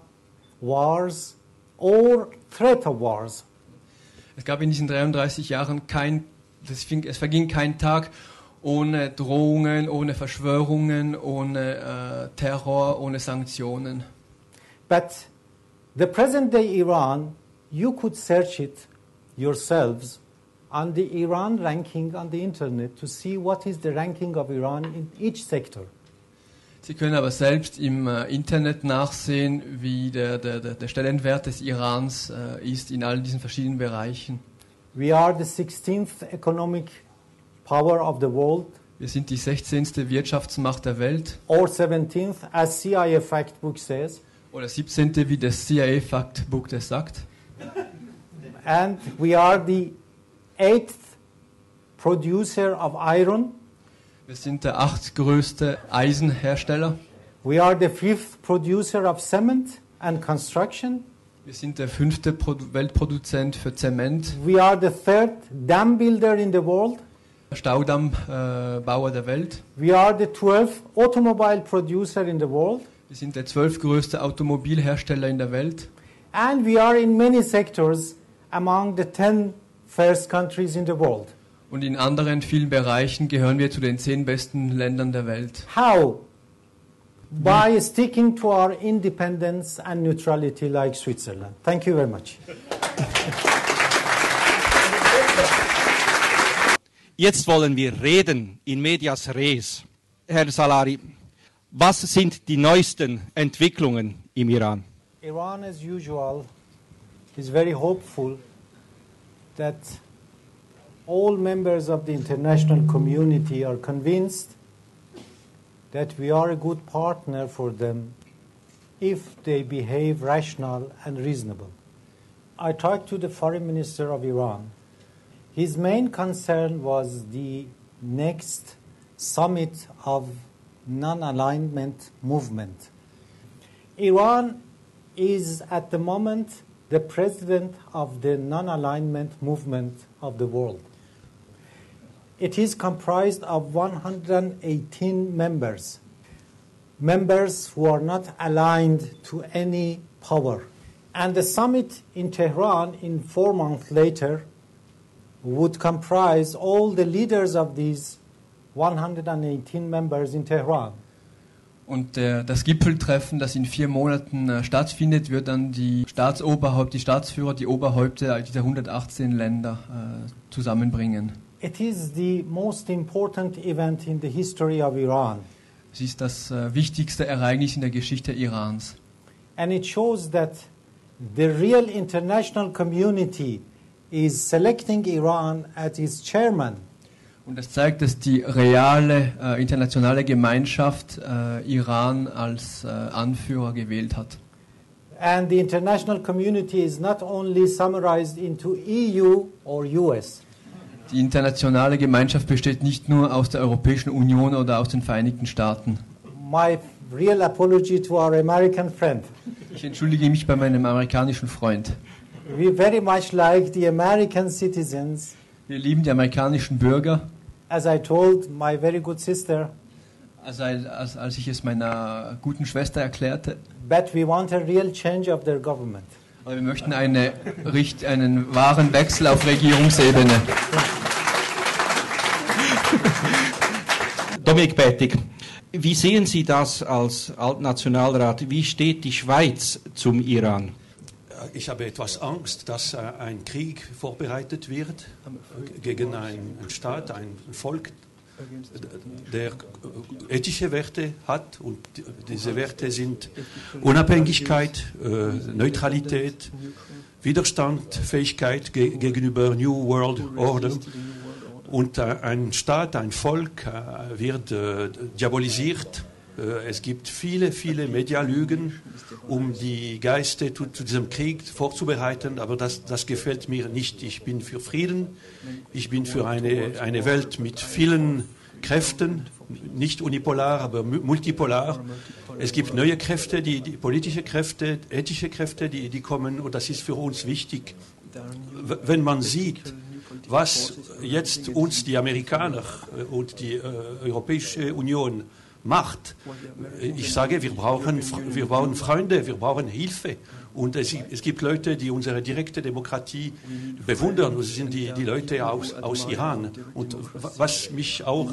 wars, or threat of wars. Es gab in diesen 33 Jahren kein, das fing, es verging kein Tag ohne Drohungen, ohne Verschwörungen, ohne äh, Terror, ohne Sanktionen. But the present day Iran, you could search it yourselves on the Iran ranking on the internet to see what is the ranking of Iran in each sector. Sie können aber selbst im äh, Internet nachsehen, wie der, der, der, Stellenwert des Irans äh, ist in all diesen verschiedenen Bereichen. We are the 16th economic power of the world, Wir sind die 16. Wirtschaftsmacht der Welt or 17th, as CIA Factbook says, oder 17. wie das CIA Factbook das sagt. and we are the eighth producer of iron. Wir sind der achtgrößte Eisenhersteller. We are the fifth producer of cement and construction. Wir sind der fünfte Produ Weltproduzent für Zement, We are the third dam builder in the world. Staudammbauer äh, der Welt. We are the 12th automobile producer in the world. Wir sind der zwölftgrößte Automobilhersteller in der Welt. And we are in many sectors among the 10 first countries in the world. Und in anderen vielen Bereichen gehören wir zu den zehn besten Ländern der Welt. How? By sticking to our independence and neutrality like Switzerland. Thank you very much. Jetzt wollen wir reden in medias res. Herr Salari, was sind die neuesten Entwicklungen im Iran? Iran, as usual, is very hopeful that all members of the international community are convinced that we are a good partner for them if they behave rational and reasonable. I talked to the foreign minister of Iran. His main concern was the next summit of non-alignment movement. Iran is at the moment the president of the non-alignment movement of the world. It is comprised of 118 members, members who are not aligned to any power. And the summit in Tehran in four months later would comprise all the leaders of these 118 members in Tehran. Und äh, das Gipfeltreffen, das in vier Monaten äh, stattfindet, wird dann die Staatsoberhaupt, die Staatsführer, die Oberhäupter dieser 118 Länder äh, zusammenbringen. It is the most important event in the history of Iran. Es ist das äh, wichtigste Ereignis in der Geschichte Irans. And it shows that the real international community is selecting Iran as its chairman. Und das zeigt, dass die reale äh, internationale Gemeinschaft äh, Iran als äh, Anführer gewählt hat. And the international community is not only summarized into EU or US. Die internationale Gemeinschaft besteht nicht nur aus der Europäischen Union oder aus den Vereinigten Staaten. My real apology to our American friend. Ich entschuldige mich bei meinem amerikanischen Freund. We very much like the American citizens, Wir lieben die amerikanischen Bürger. as I told my very good sister, Als, als, als ich es meiner guten Schwester erklärte. but we want a real change of their government. Aber wir möchten eine, einen wahren Wechsel auf Regierungsebene. Dominik Bätig, wie sehen Sie das als Altnationalrat? Wie steht die Schweiz zum Iran? Ich habe etwas Angst, dass äh, ein Krieg vorbereitet wird gegen einen Staat, ein Volk, der äh, ethische Werte hat. Und diese Werte sind Unabhängigkeit, äh, Neutralität, Widerstandsfähigkeit ge gegenüber New World Order. Und ein Staat, ein Volk äh, wird äh, diabolisiert. Äh, Es gibt viele, viele Medialügen, um die Geister zu, zu diesem Krieg vorzubereiten, aber das, das gefällt mir nicht. Ich bin für Frieden, ich bin für eine, eine Welt mit vielen Kräften, nicht unipolar, aber mu- multipolar. Es gibt neue Kräfte, die, die politische Kräfte, ethische Kräfte, die, die kommen und das ist für uns wichtig. Wenn man sieht, was jetzt uns die Amerikaner äh, und die äh, Europäische Union macht. Äh, Ich sage, wir brauchen, wir brauchen Freunde, wir brauchen Hilfe. Und es, es gibt Leute, die unsere direkte Demokratie bewundern. Das sind die, die Leute aus, aus Iran. Und wa- was mich auch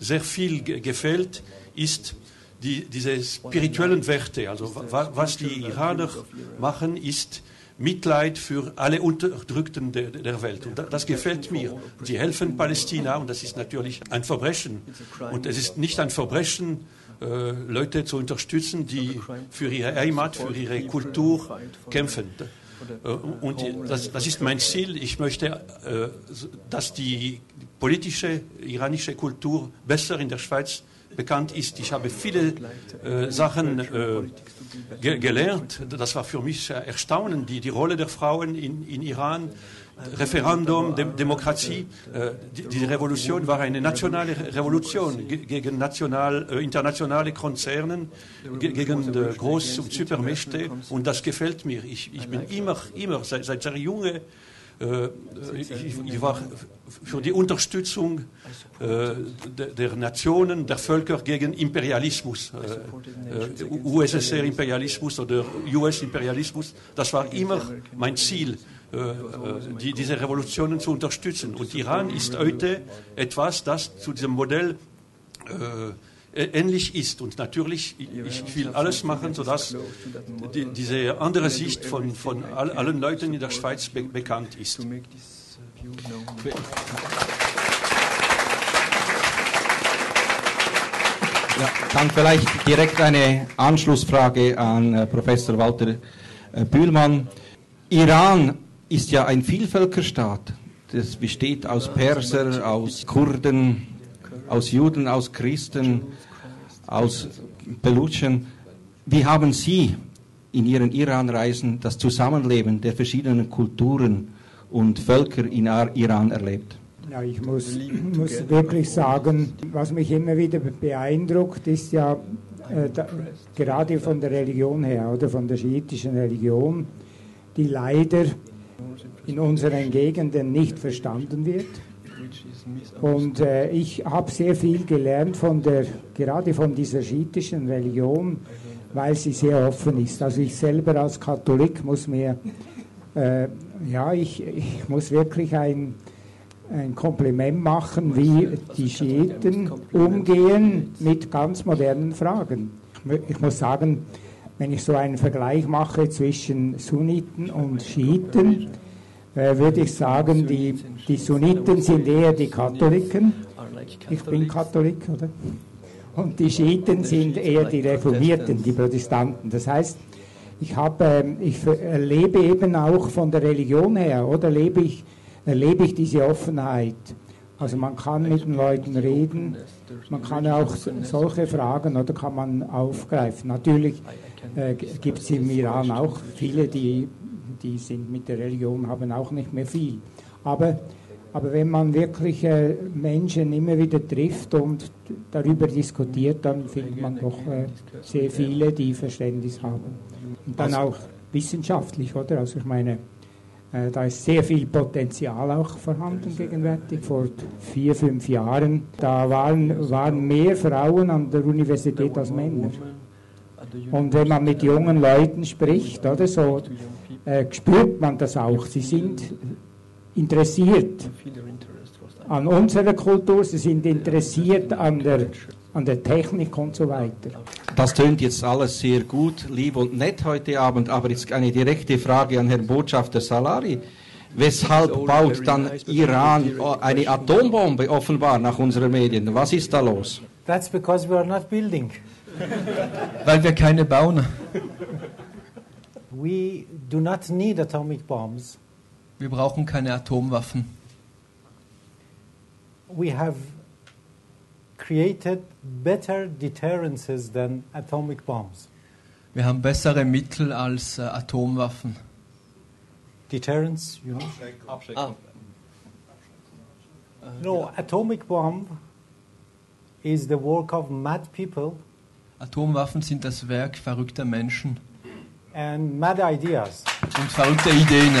sehr viel ge- gefällt, ist die, diese spirituellen Werte. Also wa- was die Iraner machen, ist Mitleid für alle Unterdrückten der, der Welt. Und da- das gefällt mir. Sie helfen Palästina und das ist natürlich ein Verbrechen. Und es ist nicht ein Verbrechen, äh, Leute zu unterstützen, die für ihre Heimat, für ihre Kultur kämpfen. Äh, Und das, das ist mein Ziel. Ich möchte, äh, dass die politische iranische Kultur besser in der Schweiz bekannt ist. Ich habe viele äh, Sachen äh, ge gelernt. Das war für mich sehr erstaunend, die, die Rolle der Frauen in, in Iran. Referendum, Dem Demokratie. Äh, die, die Revolution war eine nationale Revolution ge gegen national, äh, internationale Konzerne, ge gegen die Groß- und Supermächte. Und das gefällt mir. Ich, ich bin immer, immer, seit, seit sehr junge, äh, ich, ich war für die Unterstützung äh, der, Nationen, der Völker gegen Imperialismus, äh, äh, USSR-Imperialismus oder US-Imperialismus. Das war immer mein Ziel, äh, äh, die, diese Revolutionen zu unterstützen. Und Iran ist heute etwas, das zu diesem Modell äh, ähnlich ist. Und natürlich, ich will alles machen, sodass die, diese andere Sicht von, von all, allen Leuten in der Schweiz be bekannt ist. Ja, dann vielleicht direkt eine Anschlussfrage an äh, Professor Walter äh, Bühlmann. Iran ist ja ein Vielvölkerstaat. Das besteht aus Perser, aus Kurden, aus Juden, aus Christen, aus Belutschen. Wie haben Sie in Ihren Iranreisen das Zusammenleben der verschiedenen Kulturen und Völker in Iran erlebt? Ja, ich muss, muss wirklich sagen, was mich immer wieder beeindruckt, ist ja äh, da, gerade von der Religion her oder von der schiitischen Religion, die leider in unseren Gegenden nicht verstanden wird. Und äh, ich habe sehr viel gelernt von der, gerade von dieser schiitischen Religion, weil sie sehr offen ist. Also ich selber als Katholik muss mir, äh, ja, ich, ich muss wirklich ein ein Kompliment machen, wie die Schiiten umgehen mit ganz modernen Fragen. Ich muss sagen, wenn ich so einen Vergleich mache zwischen Sunniten und Schiiten, würde ich sagen, die, die Sunniten sind eher die Katholiken. Ich bin Katholik, oder? Und die Schiiten sind eher die Reformierten, die Protestanten. Das heißt, ich, habe, ähm, ich erlebe eben auch von der Religion her, oder lebe ich erlebe ich diese Offenheit. Also man kann mit den Leuten reden, man kann auch solche Fragen oder kann man aufgreifen. Natürlich äh, gibt es im Iran auch viele, die, die sind mit der Religion, haben auch nicht mehr viel. Aber, aber wenn man wirklich äh, Menschen immer wieder trifft und darüber diskutiert, dann findet man doch äh, sehr viele, die Verständnis haben. Und dann auch wissenschaftlich, oder? Also ich meine, äh, da ist sehr viel Potenzial auch vorhanden gegenwärtig. Vor vier, fünf Jahren, da waren, waren mehr Frauen an der Universität als Männer. Und wenn man mit jungen Leuten spricht, oder so, äh, spürt man das auch. Sie sind interessiert an unserer Kultur, sie sind interessiert an der an der Technik und so weiter. Das tönt jetzt alles sehr gut, lieb und nett heute Abend, aber jetzt eine direkte Frage an Herrn Botschafter Salari. Weshalb baut dann Iran eine Atombombe offenbar nach unseren Medien? Was ist da los? That's because we are not building. Weil wir keine bauen. We do not need atomic bombs. Wir brauchen keine Atomwaffen. We have created better deterrences than atomic bombs. Wir haben bessere Mittel als äh, Atomwaffen. Deterrence, you know? Ah. No, atomic bomb is the work of mad people. Atomwaffen sind das Werk verrückter Menschen. And mad ideas. Und verrückte Ideen.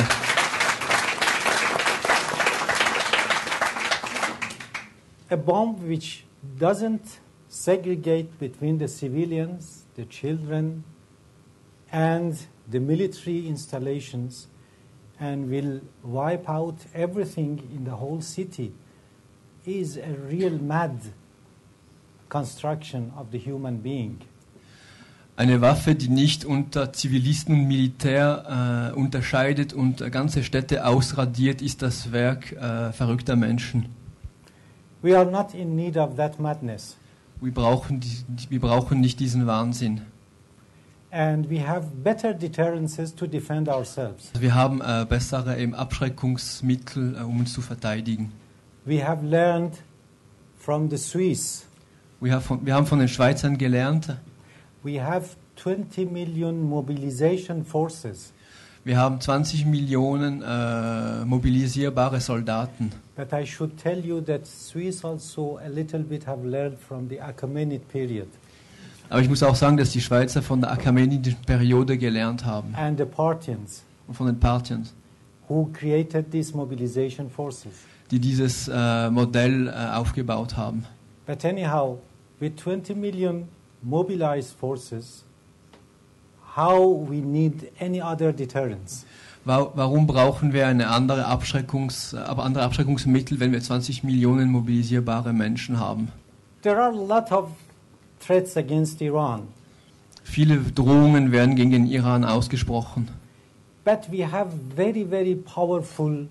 A bomb which doesn't segregate between the civilians, the children, and the military installations and will wipe out everything in the whole city is a real mad construction of the human being. Eine Waffe, die nicht unter Zivilisten und Militär äh, unterscheidet und ganze Städte ausradiert, ist das Werk äh, verrückter Menschen. We are not in need of that madness. Wir brauchen, die, wir brauchen nicht diesen Wahnsinn. And we have better deterrences to defend ourselves. Wir haben äh, bessere eben Abschreckungsmittel, äh, um uns zu verteidigen. We have learned from the Swiss. Wir haben, von, wir haben von den Schweizern gelernt. We have 20 million mobilization forces. Wir haben 20 Millionen äh, mobilisierbare Soldaten. But I should tell you that Swiss also a little bit have learned from the Achaemenid period. Aber ich muss auch sagen, dass die Schweizer von der Achaemenidischen Periode gelernt haben. And the Parthians. Und von den Parthians. Who created these mobilization forces. Die dieses äh, Modell äh, aufgebaut haben. But anyhow, with 20 million mobilized forces, how we need any other deterrence. Warum brauchen wir eine andere Abschreckungs, andere Abschreckungsmittel, wenn wir 20 Millionen mobilisierbare Menschen haben? There are a lot of threats against Iran. Viele Drohungen werden gegen den Iran ausgesprochen. But we have very, very powerful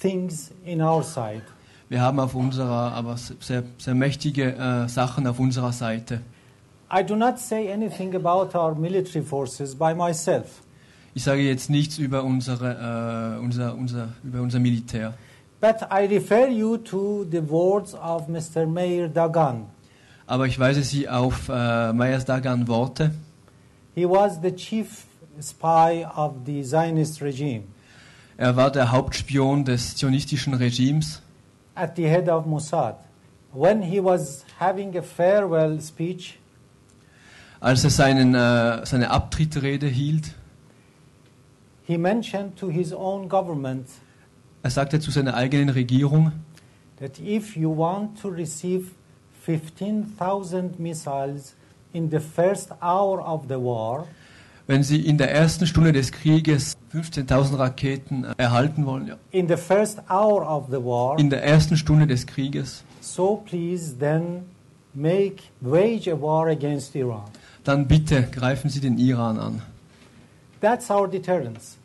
things in our side. Wir haben auf unserer, aber sehr, sehr mächtige äh, Sachen auf unserer Seite. I do not say anything about our military forces by myself. Ich sage jetzt nichts über, unsere, äh, unser, unser, über unser Militär. But I refer you to the words of Mr. Meir Dagan. Aber ich weise Sie auf äh, Meyers Dagan Worte. He was the chief spy of the Zionist regime Er war der Hauptspion des zionistischen Regimes. At the head of Mossad. When he was having a farewell speech, Als er seinen, äh, seine Abtrittsrede hielt, he mentioned to his own government er sagte zu seiner eigenen Regierung, that if you want to receive 15,000 missiles in the first hour of the war, wenn Sie in der ersten Stunde des Krieges 15.000 Raketen äh, erhalten wollen, ja, in the first hour of the war, in der ersten Stunde des Krieges, so please then make wage a war against Iran. dann bitte greifen Sie den Iran an. That's our deterrence.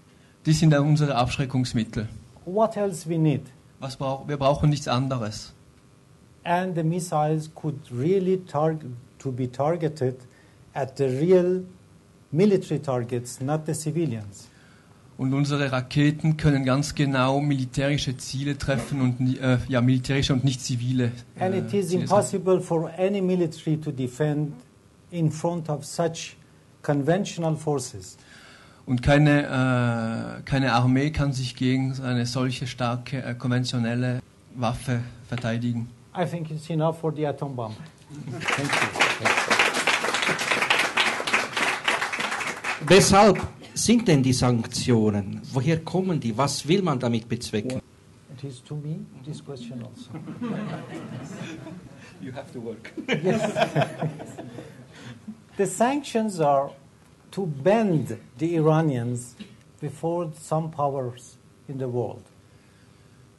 Die sind dann unsere Abschreckungsmittel. What else we need? Was brauch, wir brauchen nichts anderes. And the missiles could really target to be targeted at the real military targets, not the civilians. Und unsere Raketen können ganz genau militärische Ziele treffen und äh, ja militärische und nicht zivile. And äh, it is impossible for any military to defend in front of such conventional forces. Und keine, äh, keine Armee kann sich gegen eine solche starke äh, konventionelle Waffe verteidigen. I think it's enough for the atom bomb. Thank you. Weshalb sind denn die Sanktionen? Woher kommen die? Was will man damit bezwecken? It is to me this question also. You have to work. Yes. the sanctions are to bend the Iranians before some powers in the world.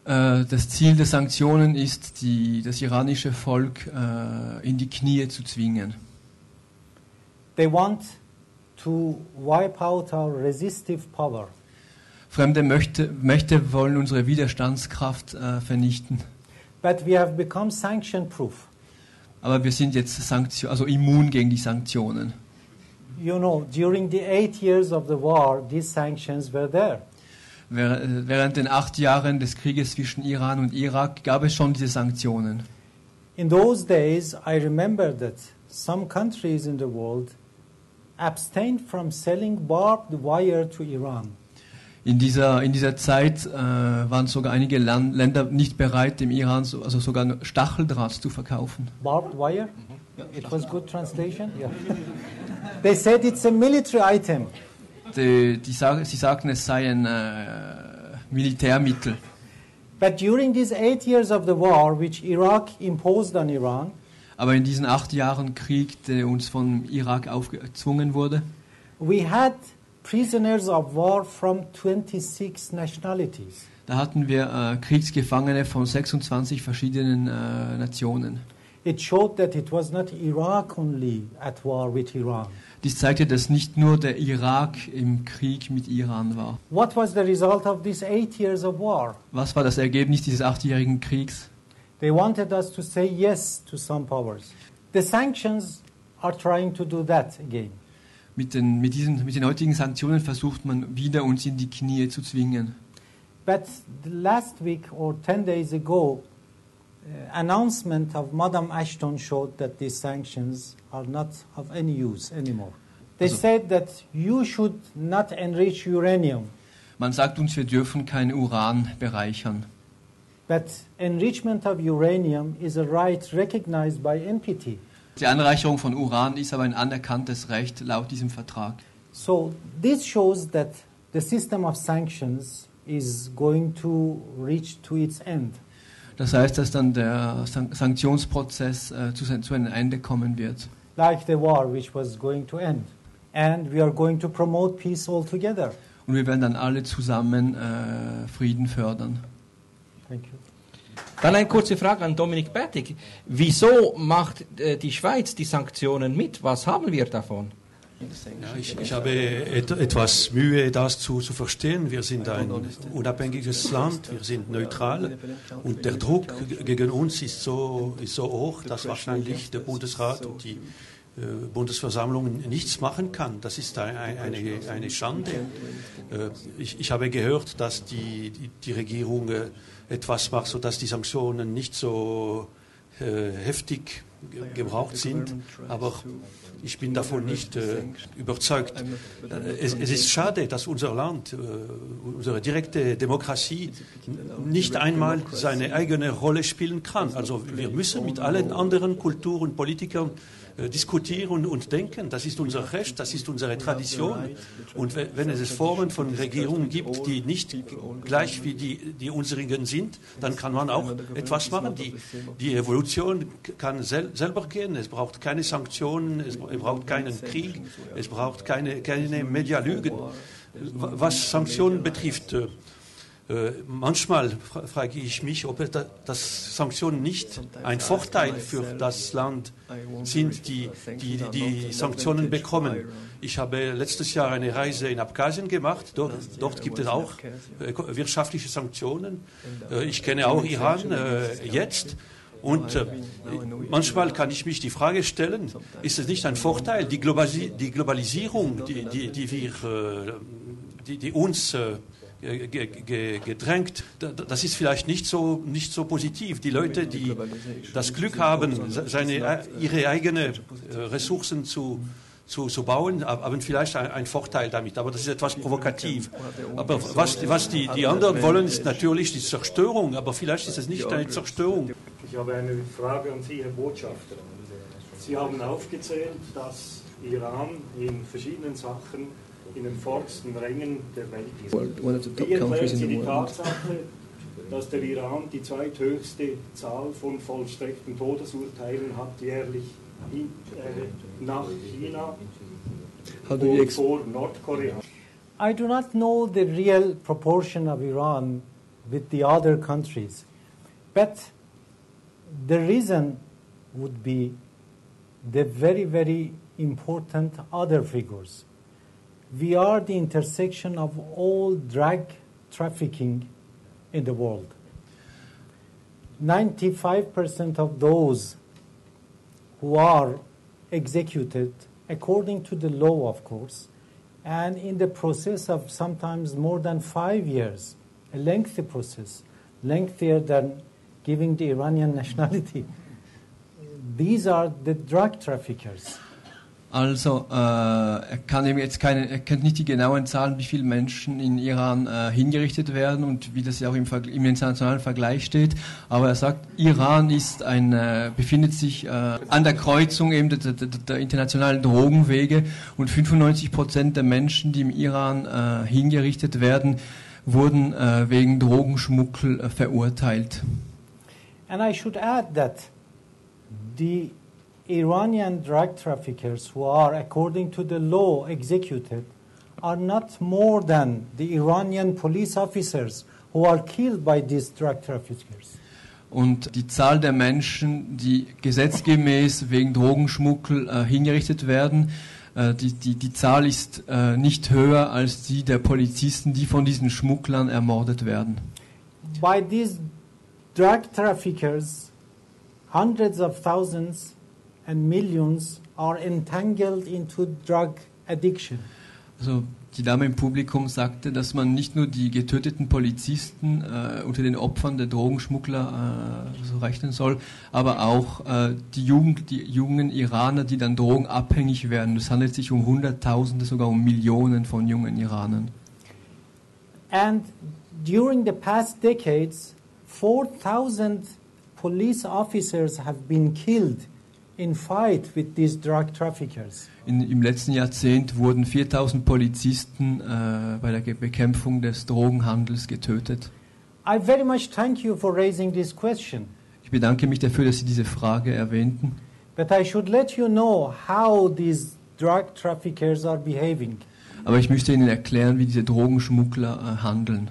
Äh, das Ziel der Sanktionen ist, die, das iranische Volk äh, in die Knie zu zwingen. They want to wipe out our resistive power. Fremde Mächte, Mächte wollen unsere Widerstandskraft äh, vernichten. But we have become sanction proof. Aber wir sind jetzt Sanktio also immun gegen die Sanktionen. You know, during the eight years of the war, these sanctions were there. Äh, Während den acht Jahren des Krieges zwischen Iran und Irak gab es schon diese Sanktionen. In those days, I remember that some countries in the world abstained from selling barbed wire to Iran. In dieser, in dieser Zeit äh, waren sogar einige Lan Länder nicht bereit, dem Iran so, also sogar Stacheldraht zu verkaufen. Barbed wire? It was good translation? Yeah. They said it's a military item. Die, die sag, sie sagten, es sei ein äh, Militärmittel. But during these eight years of the war, which Iraq imposed on Iran, Aber in diesen acht Jahren Krieg, der uns vom Irak aufgezwungen wurde, we had prisoners of war from 26 nationalities. da hatten wir äh, Kriegsgefangene von 26 verschiedenen äh, Nationen. It showed that it was not Iraq only at war with Iran. Dies zeigte, dass nicht nur der Irak im Krieg mit Iran war. What was the result of these eight years of war? Was war das Ergebnis dieses achtjährigen Kriegs? They wanted us to say yes to some powers. The sanctions are trying to do that again. Mit den, mit, diesen, mit den heutigen Sanktionen versucht man wieder uns in die Knie zu zwingen. But the last week or 10 days ago, uh, announcement of Madame Ashton showed that these sanctions are not of any use anymore. They Also- said that you should not enrich uranium, Man sagt uns, wir dürfen kein Uran bereichern. But enrichment of uranium is a right recognized by NPT. Die Anreicherung von Uran ist aber ein anerkanntes Recht laut diesem Vertrag. So this shows that the system of sanctions is going to reach to its end. Das heißt, dass dann der San Sanktionsprozess äh, zu, zu einem Ende kommen wird. like the war which was going to end. And we are going to promote peace altogether. Und wir werden dann alle zusammen äh, Frieden fördern. Thank you. Dann eine kurze Frage an Dominik Bertig. Wieso macht äh, die Schweiz die Sanktionen mit? Was haben wir davon? Ja, ich, ich habe et, etwas Mühe, das zu, zu verstehen. Wir sind ein unabhängiges Land, wir sind neutral und der Druck gegen uns ist so, ist so hoch, dass wahrscheinlich der Bundesrat und die äh, Bundesversammlung nichts machen kann. Das ist ein, eine, eine Schande. Äh, ich, ich, habe gehört, dass die, die, die Regierung äh, etwas macht, sodass die Sanktionen nicht so äh, heftig gebraucht sind, aber ich bin davon nicht äh, überzeugt. Es, es, ist schade, dass unser Land, äh, unsere direkte Demokratie nicht einmal seine eigene Rolle spielen kann. Also wir müssen mit allen anderen Kulturen und Politikern diskutieren und denken. Das ist unser Recht, das ist unsere Tradition. Und wenn es Formen von Regierungen gibt, die nicht gleich wie die, die unserigen sind, dann kann man auch etwas machen. Die, die Evolution kann sel selber gehen. Es braucht keine Sanktionen, es braucht keinen Krieg, es braucht keine, keine Medialügen. Was Sanktionen betrifft, äh, äh, manchmal frage ich mich, ob das Sanktionen nicht ein Vorteil für das Land sind, die die, die Sanktionen bekommen. Ich habe letztes Jahr eine Reise in Abkhazien gemacht. Dort, dort gibt es auch äh, wirtschaftliche Sanktionen. Äh, ich kenne auch Iran jetzt. Und äh, manchmal kann ich mich die Frage stellen, ist es nicht ein Vorteil, die, Globalisi die Globalisierung, die, die, die, wir, äh, die uns äh, gedrängt. Das ist vielleicht nicht so, nicht so positiv. Die Leute, die das Glück haben, seine, ihre eigenen äh, Ressourcen zu, zu, zu bauen, haben vielleicht einen Vorteil damit. Aber das ist etwas provokativ. Aber was, was die, die anderen wollen, ist natürlich die Zerstörung. Aber vielleicht ist es nicht eine Zerstörung. Ich habe eine Frage an Sie, Herr Botschafter. Sie haben aufgezählt, dass Iran in verschiedenen Sachen in den vordersten Rängen der Welt ist. Wie erklären Sie die Tatsache, dass der Iran die zweithöchste Zahl von vollstreckten Todesurteilen hat jährlich in, äh, nach China und vor Nordkorea? I do not know the real proportion of Iran with the other countries, but the reason would be the very, very important other figures. We are the intersection of all drug trafficking in the world. 95% of those who are executed, according to the law, of course, and in the process of sometimes more than five years, a lengthy process, lengthier than giving the Iranian nationality. These are the drug traffickers. Also äh, er kann eben jetzt keine, er kennt nicht die genauen Zahlen, wie viele Menschen in Iran äh, hingerichtet werden und wie das ja auch im, im, internationalen Vergleich steht. Aber er sagt, Iran ist ein, äh, befindet sich äh, an der Kreuzung eben der, der, der, internationalen Drogenwege und 95 Prozent der Menschen, die im Iran äh, hingerichtet werden, wurden äh, wegen Drogenschmuggel verurteilt. And I should add that the Iranian drug traffickers who are, according to the law, executed are not more than the Iranian police officers who are killed by these drug traffickers. Und die Zahl der Menschen, die gesetzgemäß wegen Drogenschmuggel äh, hingerichtet werden, äh, die, die, die Zahl ist äh, nicht höher als die der Polizisten, die von diesen Schmugglern ermordet werden. By these drug traffickers, hundreds of thousands and millions are entangled into drug addiction. Also die Dame im Publikum sagte, dass man nicht nur die getöteten Polizisten äh, unter den Opfern der Drogenschmuggler äh, so rechnen soll, aber auch äh, die, Jugend, die jungen Iraner, die dann drogenabhängig werden. Es handelt sich um Hunderttausende, sogar um Millionen von jungen Iranern. And during the past decades, 4,000 police officers have been killed in fight with these drug traffickers. In, Im letzten Jahrzehnt wurden 4000 Polizisten äh, bei der Bekämpfung des Drogenhandels getötet. I very much thank you for raising this question. Ich bedanke mich dafür, dass Sie diese Frage erwähnten. But I should let you know how these drug traffickers are behaving. Aber ich möchte Ihnen erklären, wie diese Drogenschmuggler äh, handeln.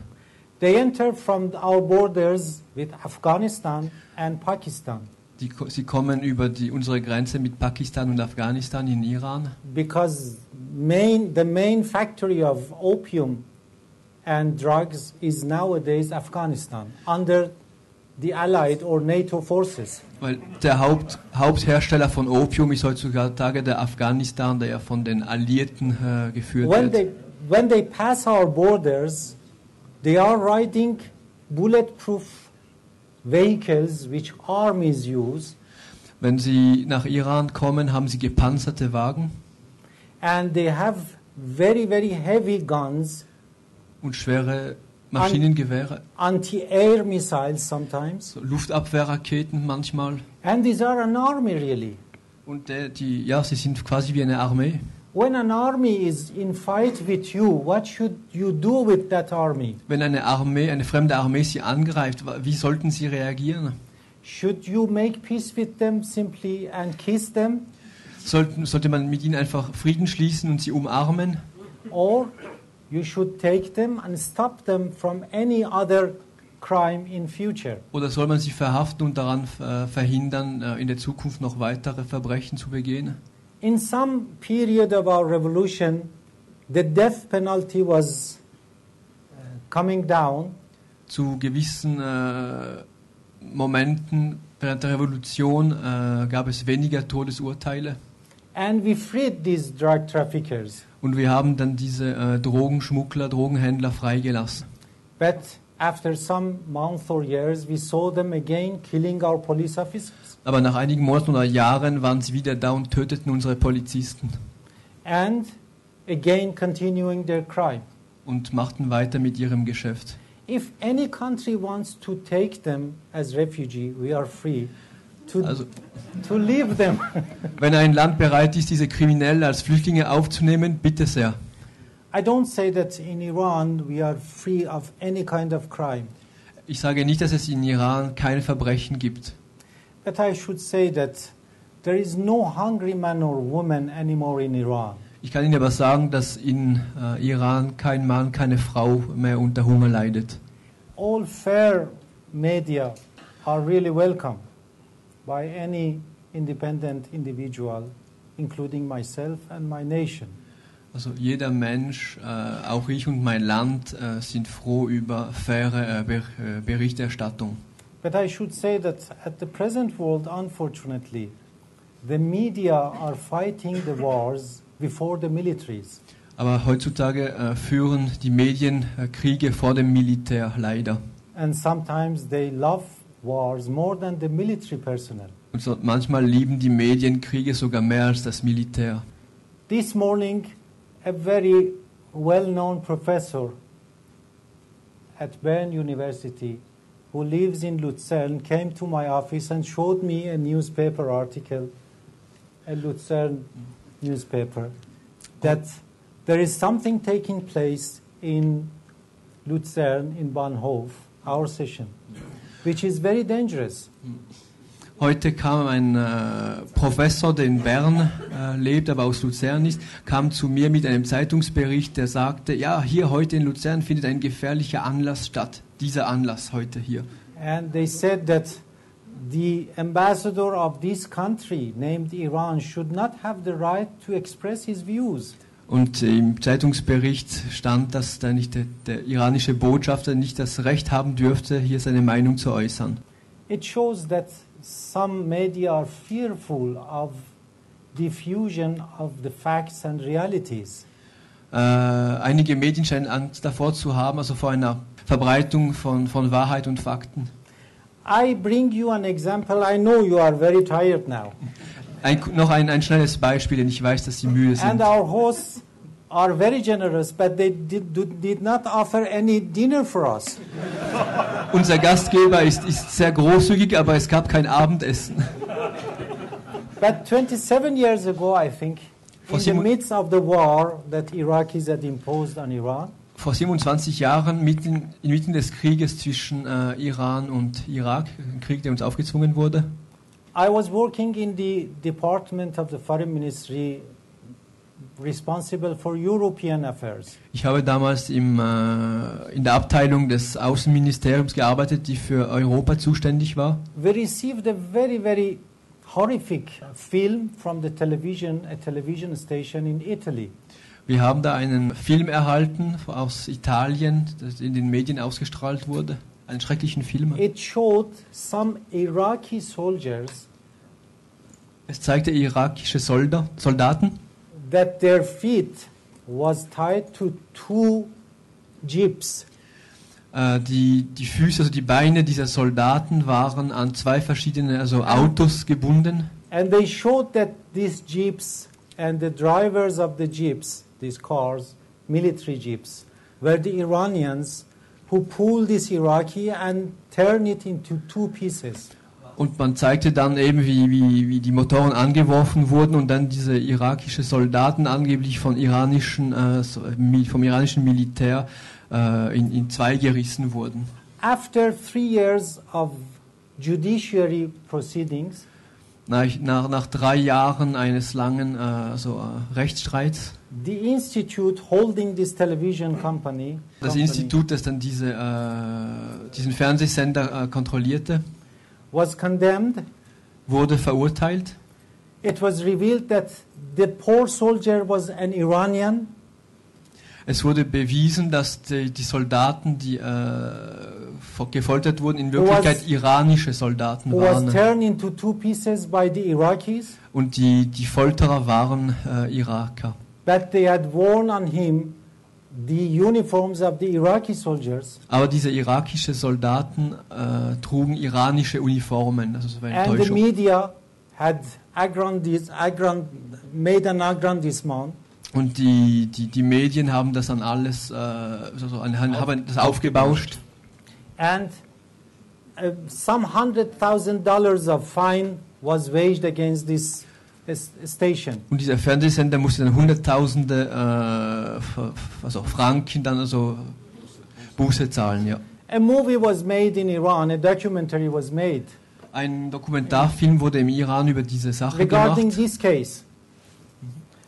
They enter from our borders with Afghanistan and Pakistan. Die, sie kommen über die, unsere Grenze mit Pakistan und Afghanistan in Iran, because main, the main factory of opium and drugs is nowadays Afghanistan under the Allied or NATO forces. weil der Haupt, Haupthersteller von Opium ist heutzutage der Afghanistan, der ja von den Alliierten äh, geführt When wird. they, when they pass our borders, they are riding bulletproof vehicles which armies use, Wenn sie nach Iran kommen, haben sie gepanzerte Wagen and they have very, very heavy guns, und schwere Maschinengewehre, anti-air missiles sometimes, so Luftabwehrraketen manchmal. and these are an army really. Und der, die, ja, sie sind quasi wie eine Armee. When an army is in fight with you, what should you do with that army? Wenn eine Armee, eine fremde Armee sie angreift, wie sollten sie reagieren? Should you make peace with them simply and kiss them? Sollten, sollte man mit ihnen einfach Frieden schließen und sie umarmen? Or you should take them and stop them from any other crime in future? Oder soll man sie verhaften und daran äh, verhindern, äh, in der Zukunft noch weitere Verbrechen zu begehen? In some period of our revolution, the death penalty was uh, coming down, Zu gewissen äh, Momenten während der Revolution äh, gab es weniger Todesurteile and we freed these drug traffickers. und wir haben dann diese äh, Drogenschmuggler, Drogenhändler freigelassen. But after some months or years, we saw them again killing our police officers Aber nach einigen Monaten oder Jahren waren sie wieder da und töteten unsere Polizisten and again continuing their crime. und machten weiter mit ihrem Geschäft. If any country wants to take them as refugee, we are free to, Also, to leave them. wenn ein Land bereit ist, diese Kriminellen als Flüchtlinge aufzunehmen, bitte sehr. I don't say that in Iran we are free of any kind of crime, Ich sage nicht, dass es in Iran keine Verbrechen gibt. But I should say that there is no hungry man or woman anymore in Iran. Ich kann Ihnen aber sagen, dass in äh, Iran kein Mann, keine Frau mehr unter Hunger leidet. All fair media are really welcome by any independent individual, including myself and my nation. Also jeder Mensch, äh, auch ich und mein Land, äh, sind froh über faire äh, Ber äh, Berichterstattung. But I should say that at the present world, unfortunately, the media are fighting the wars before the militaries. Aber heutzutage äh, führen die Medien äh, Kriege vor dem Militär, leider. And sometimes they love wars more than the military personnel. Und so, manchmal lieben die Medien Kriege sogar mehr als das Militär. This morning, a very well known professor at Bern University who lives in Luzern came to my office and showed me a newspaper article, a Luzern newspaper, that there is something taking place in Luzern, in Bahnhof, our session, which is very dangerous. Heute kam ein äh, Professor, der in Bern äh, lebt, aber aus Luzern ist, kam zu mir mit einem Zeitungsbericht, der sagte, ja, hier heute in Luzern findet ein gefährlicher Anlass statt. Dieser Anlass heute hier. And they said that the ambassador of this country, named Iran, should not have the right to express his views. Und im Zeitungsbericht stand, dass da nicht der, der iranische Botschafter nicht das Recht haben dürfte, hier seine Meinung zu äußern. It shows that some media are fearful of diffusion of the facts and realities. Äh, einige Medien scheinen Angst davor zu haben, also vor einer Verbreitung von, von Wahrheit und Fakten. I bring you an example. I know you are very tired now. Ein, noch ein, ein schnelles Beispiel, denn ich weiß, dass Sie müde sind. And our hosts are very generous, but they did, did, not offer any dinner for us. Unser Gastgeber ist, ist sehr großzügig, aber es gab kein Abendessen. But 27 years ago, I think, in the midst of the war that Iraqis had imposed on Iran, Vor 27 Jahren, mitten, inmitten des Krieges zwischen äh, Iran und Irak, ein Krieg, der uns aufgezwungen wurde, I was working in the department of the foreign ministry responsible for European affairs. Ich habe damals im, äh, in der Abteilung des Außenministeriums gearbeitet, die für Europa zuständig war. We received a very, very horrific film from the television, a television station in Italy. Wir haben da einen Film erhalten aus Italien, der in den Medien ausgestrahlt wurde. Einen schrecklichen Film. It showed some Iraqi soldiers Es zeigte irakische Solda Soldaten, that their feet was tied to two jeeps. äh, die, die Füße, also die Beine dieser Soldaten waren an zwei verschiedene also Autos gebunden. And they showed that these jeeps and the drivers of the jeeps, these cars, military jeeps, were the Iranians who pulled this Iraqi and turned it into two pieces. Und man zeigte dann eben, wie, wie, wie die Motoren angeworfen wurden und dann diese irakische Soldaten angeblich von iranischen, äh, vom iranischen Militär äh, in, in zwei gerissen wurden. After three years of judiciary proceedings, Nach, nach, nach drei Jahren eines langen äh, so, äh, Rechtsstreits, the institute holding this television company, das Institut, das dann diese, äh, diesen Fernsehsender äh, kontrollierte, was condemned. wurde verurteilt. It was revealed that the poor soldier was an Iranian Es wurde bewiesen, dass die, die Soldaten, die äh, gefoltert wurden, in Who was- Wirklichkeit iranische Soldaten waren. turned into two pieces by the Iraqis, Und die, die Folterer waren äh, Iraker. but they had worn on him the uniforms of the Iraqi soldiers, Aber diese irakischen Soldaten äh, trugen iranische Uniformen. Also es war eine and the Täuschung. media had aggrand, made an aggrandizement Und die, die, die Medien haben das dann alles äh, also haben das aufgebauscht. and uh, some hundred thousand dollars of fine was waged against this station. Und dieser Fernsehsender musste dann Hunderttausende äh, also Franken dann also Buße zahlen. Ja. A movie was made in Iran, a documentary was made Ein Dokumentarfilm wurde im Iran über diese Sache regarding gemacht. this case.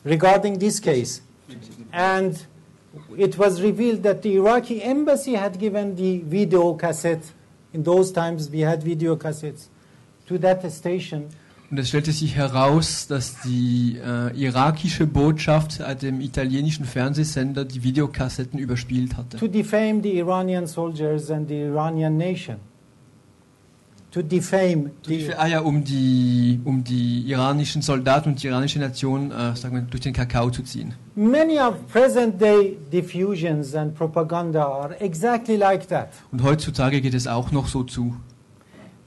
Regarding this case. And it was revealed that the Iraqi embassy had given the video cassette. In those times, we had video cassettes to that station. Und es stellte sich heraus, dass die äh, irakische Botschaft äh, dem italienischen Fernsehsender die Videokassetten überspielt hatte. to defame the Iranian soldiers and the Iranian nation. To defame the. Ah ja, um die, um die iranischen Soldaten und die iranische Nation äh, sagen wir, durch den Kakao zu ziehen. Many of present day diffusions and propaganda are exactly like that. Und heutzutage geht es auch noch so zu.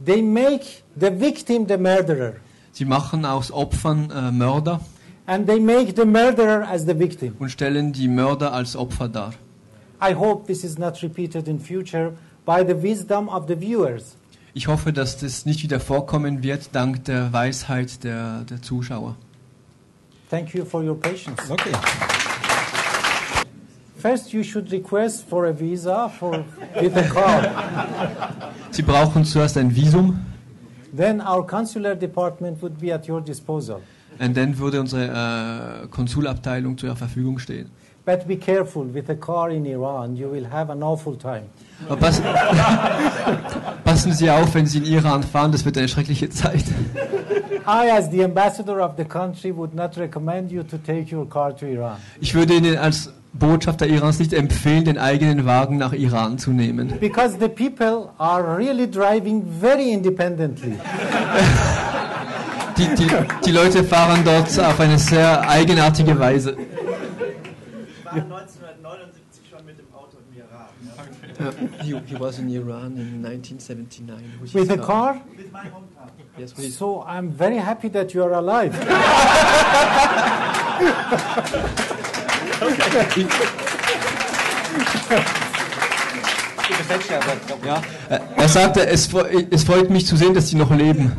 They make the victim the murderer, Sie machen aus Opfern äh, Mörder and they make the murderer as the victim. und stellen die Mörder als Opfer dar. I hope this is not repeated in future by the wisdom of the viewers. Ich hoffe, dass das nicht wieder vorkommen wird, dank der Weisheit der, der Zuschauer. Thank you for your patience. Okay. First, you should request for a visa for with a car. Sie brauchen zuerst ein Visum then our consular department would be at your disposal. und dann würde unsere äh, Konsulabteilung zur Verfügung stehen. But be careful with a car in Iran, you will have an awful time. Aber pass, passen Sie auf, wenn Sie in Iran fahren, das wird eine schreckliche Zeit. I, as the ambassador of the country, would not recommend you to take your car to Iran. Ich würde Ihnen als Botschafter Irans nicht empfehlen, den eigenen Wagen nach Iran zu nehmen. Because the people are really driving very independently. Die, die, die Leute fahren dort auf eine sehr eigenartige Weise. waren 1979 schon mit dem Auto im Iran. Uh, he, he was in Iran in 1979. with a car? With my home car. Yes, his- So I'm very happy that you are alive. Ja, er sagte, es, fre- es freut mich zu sehen, dass Sie noch leben.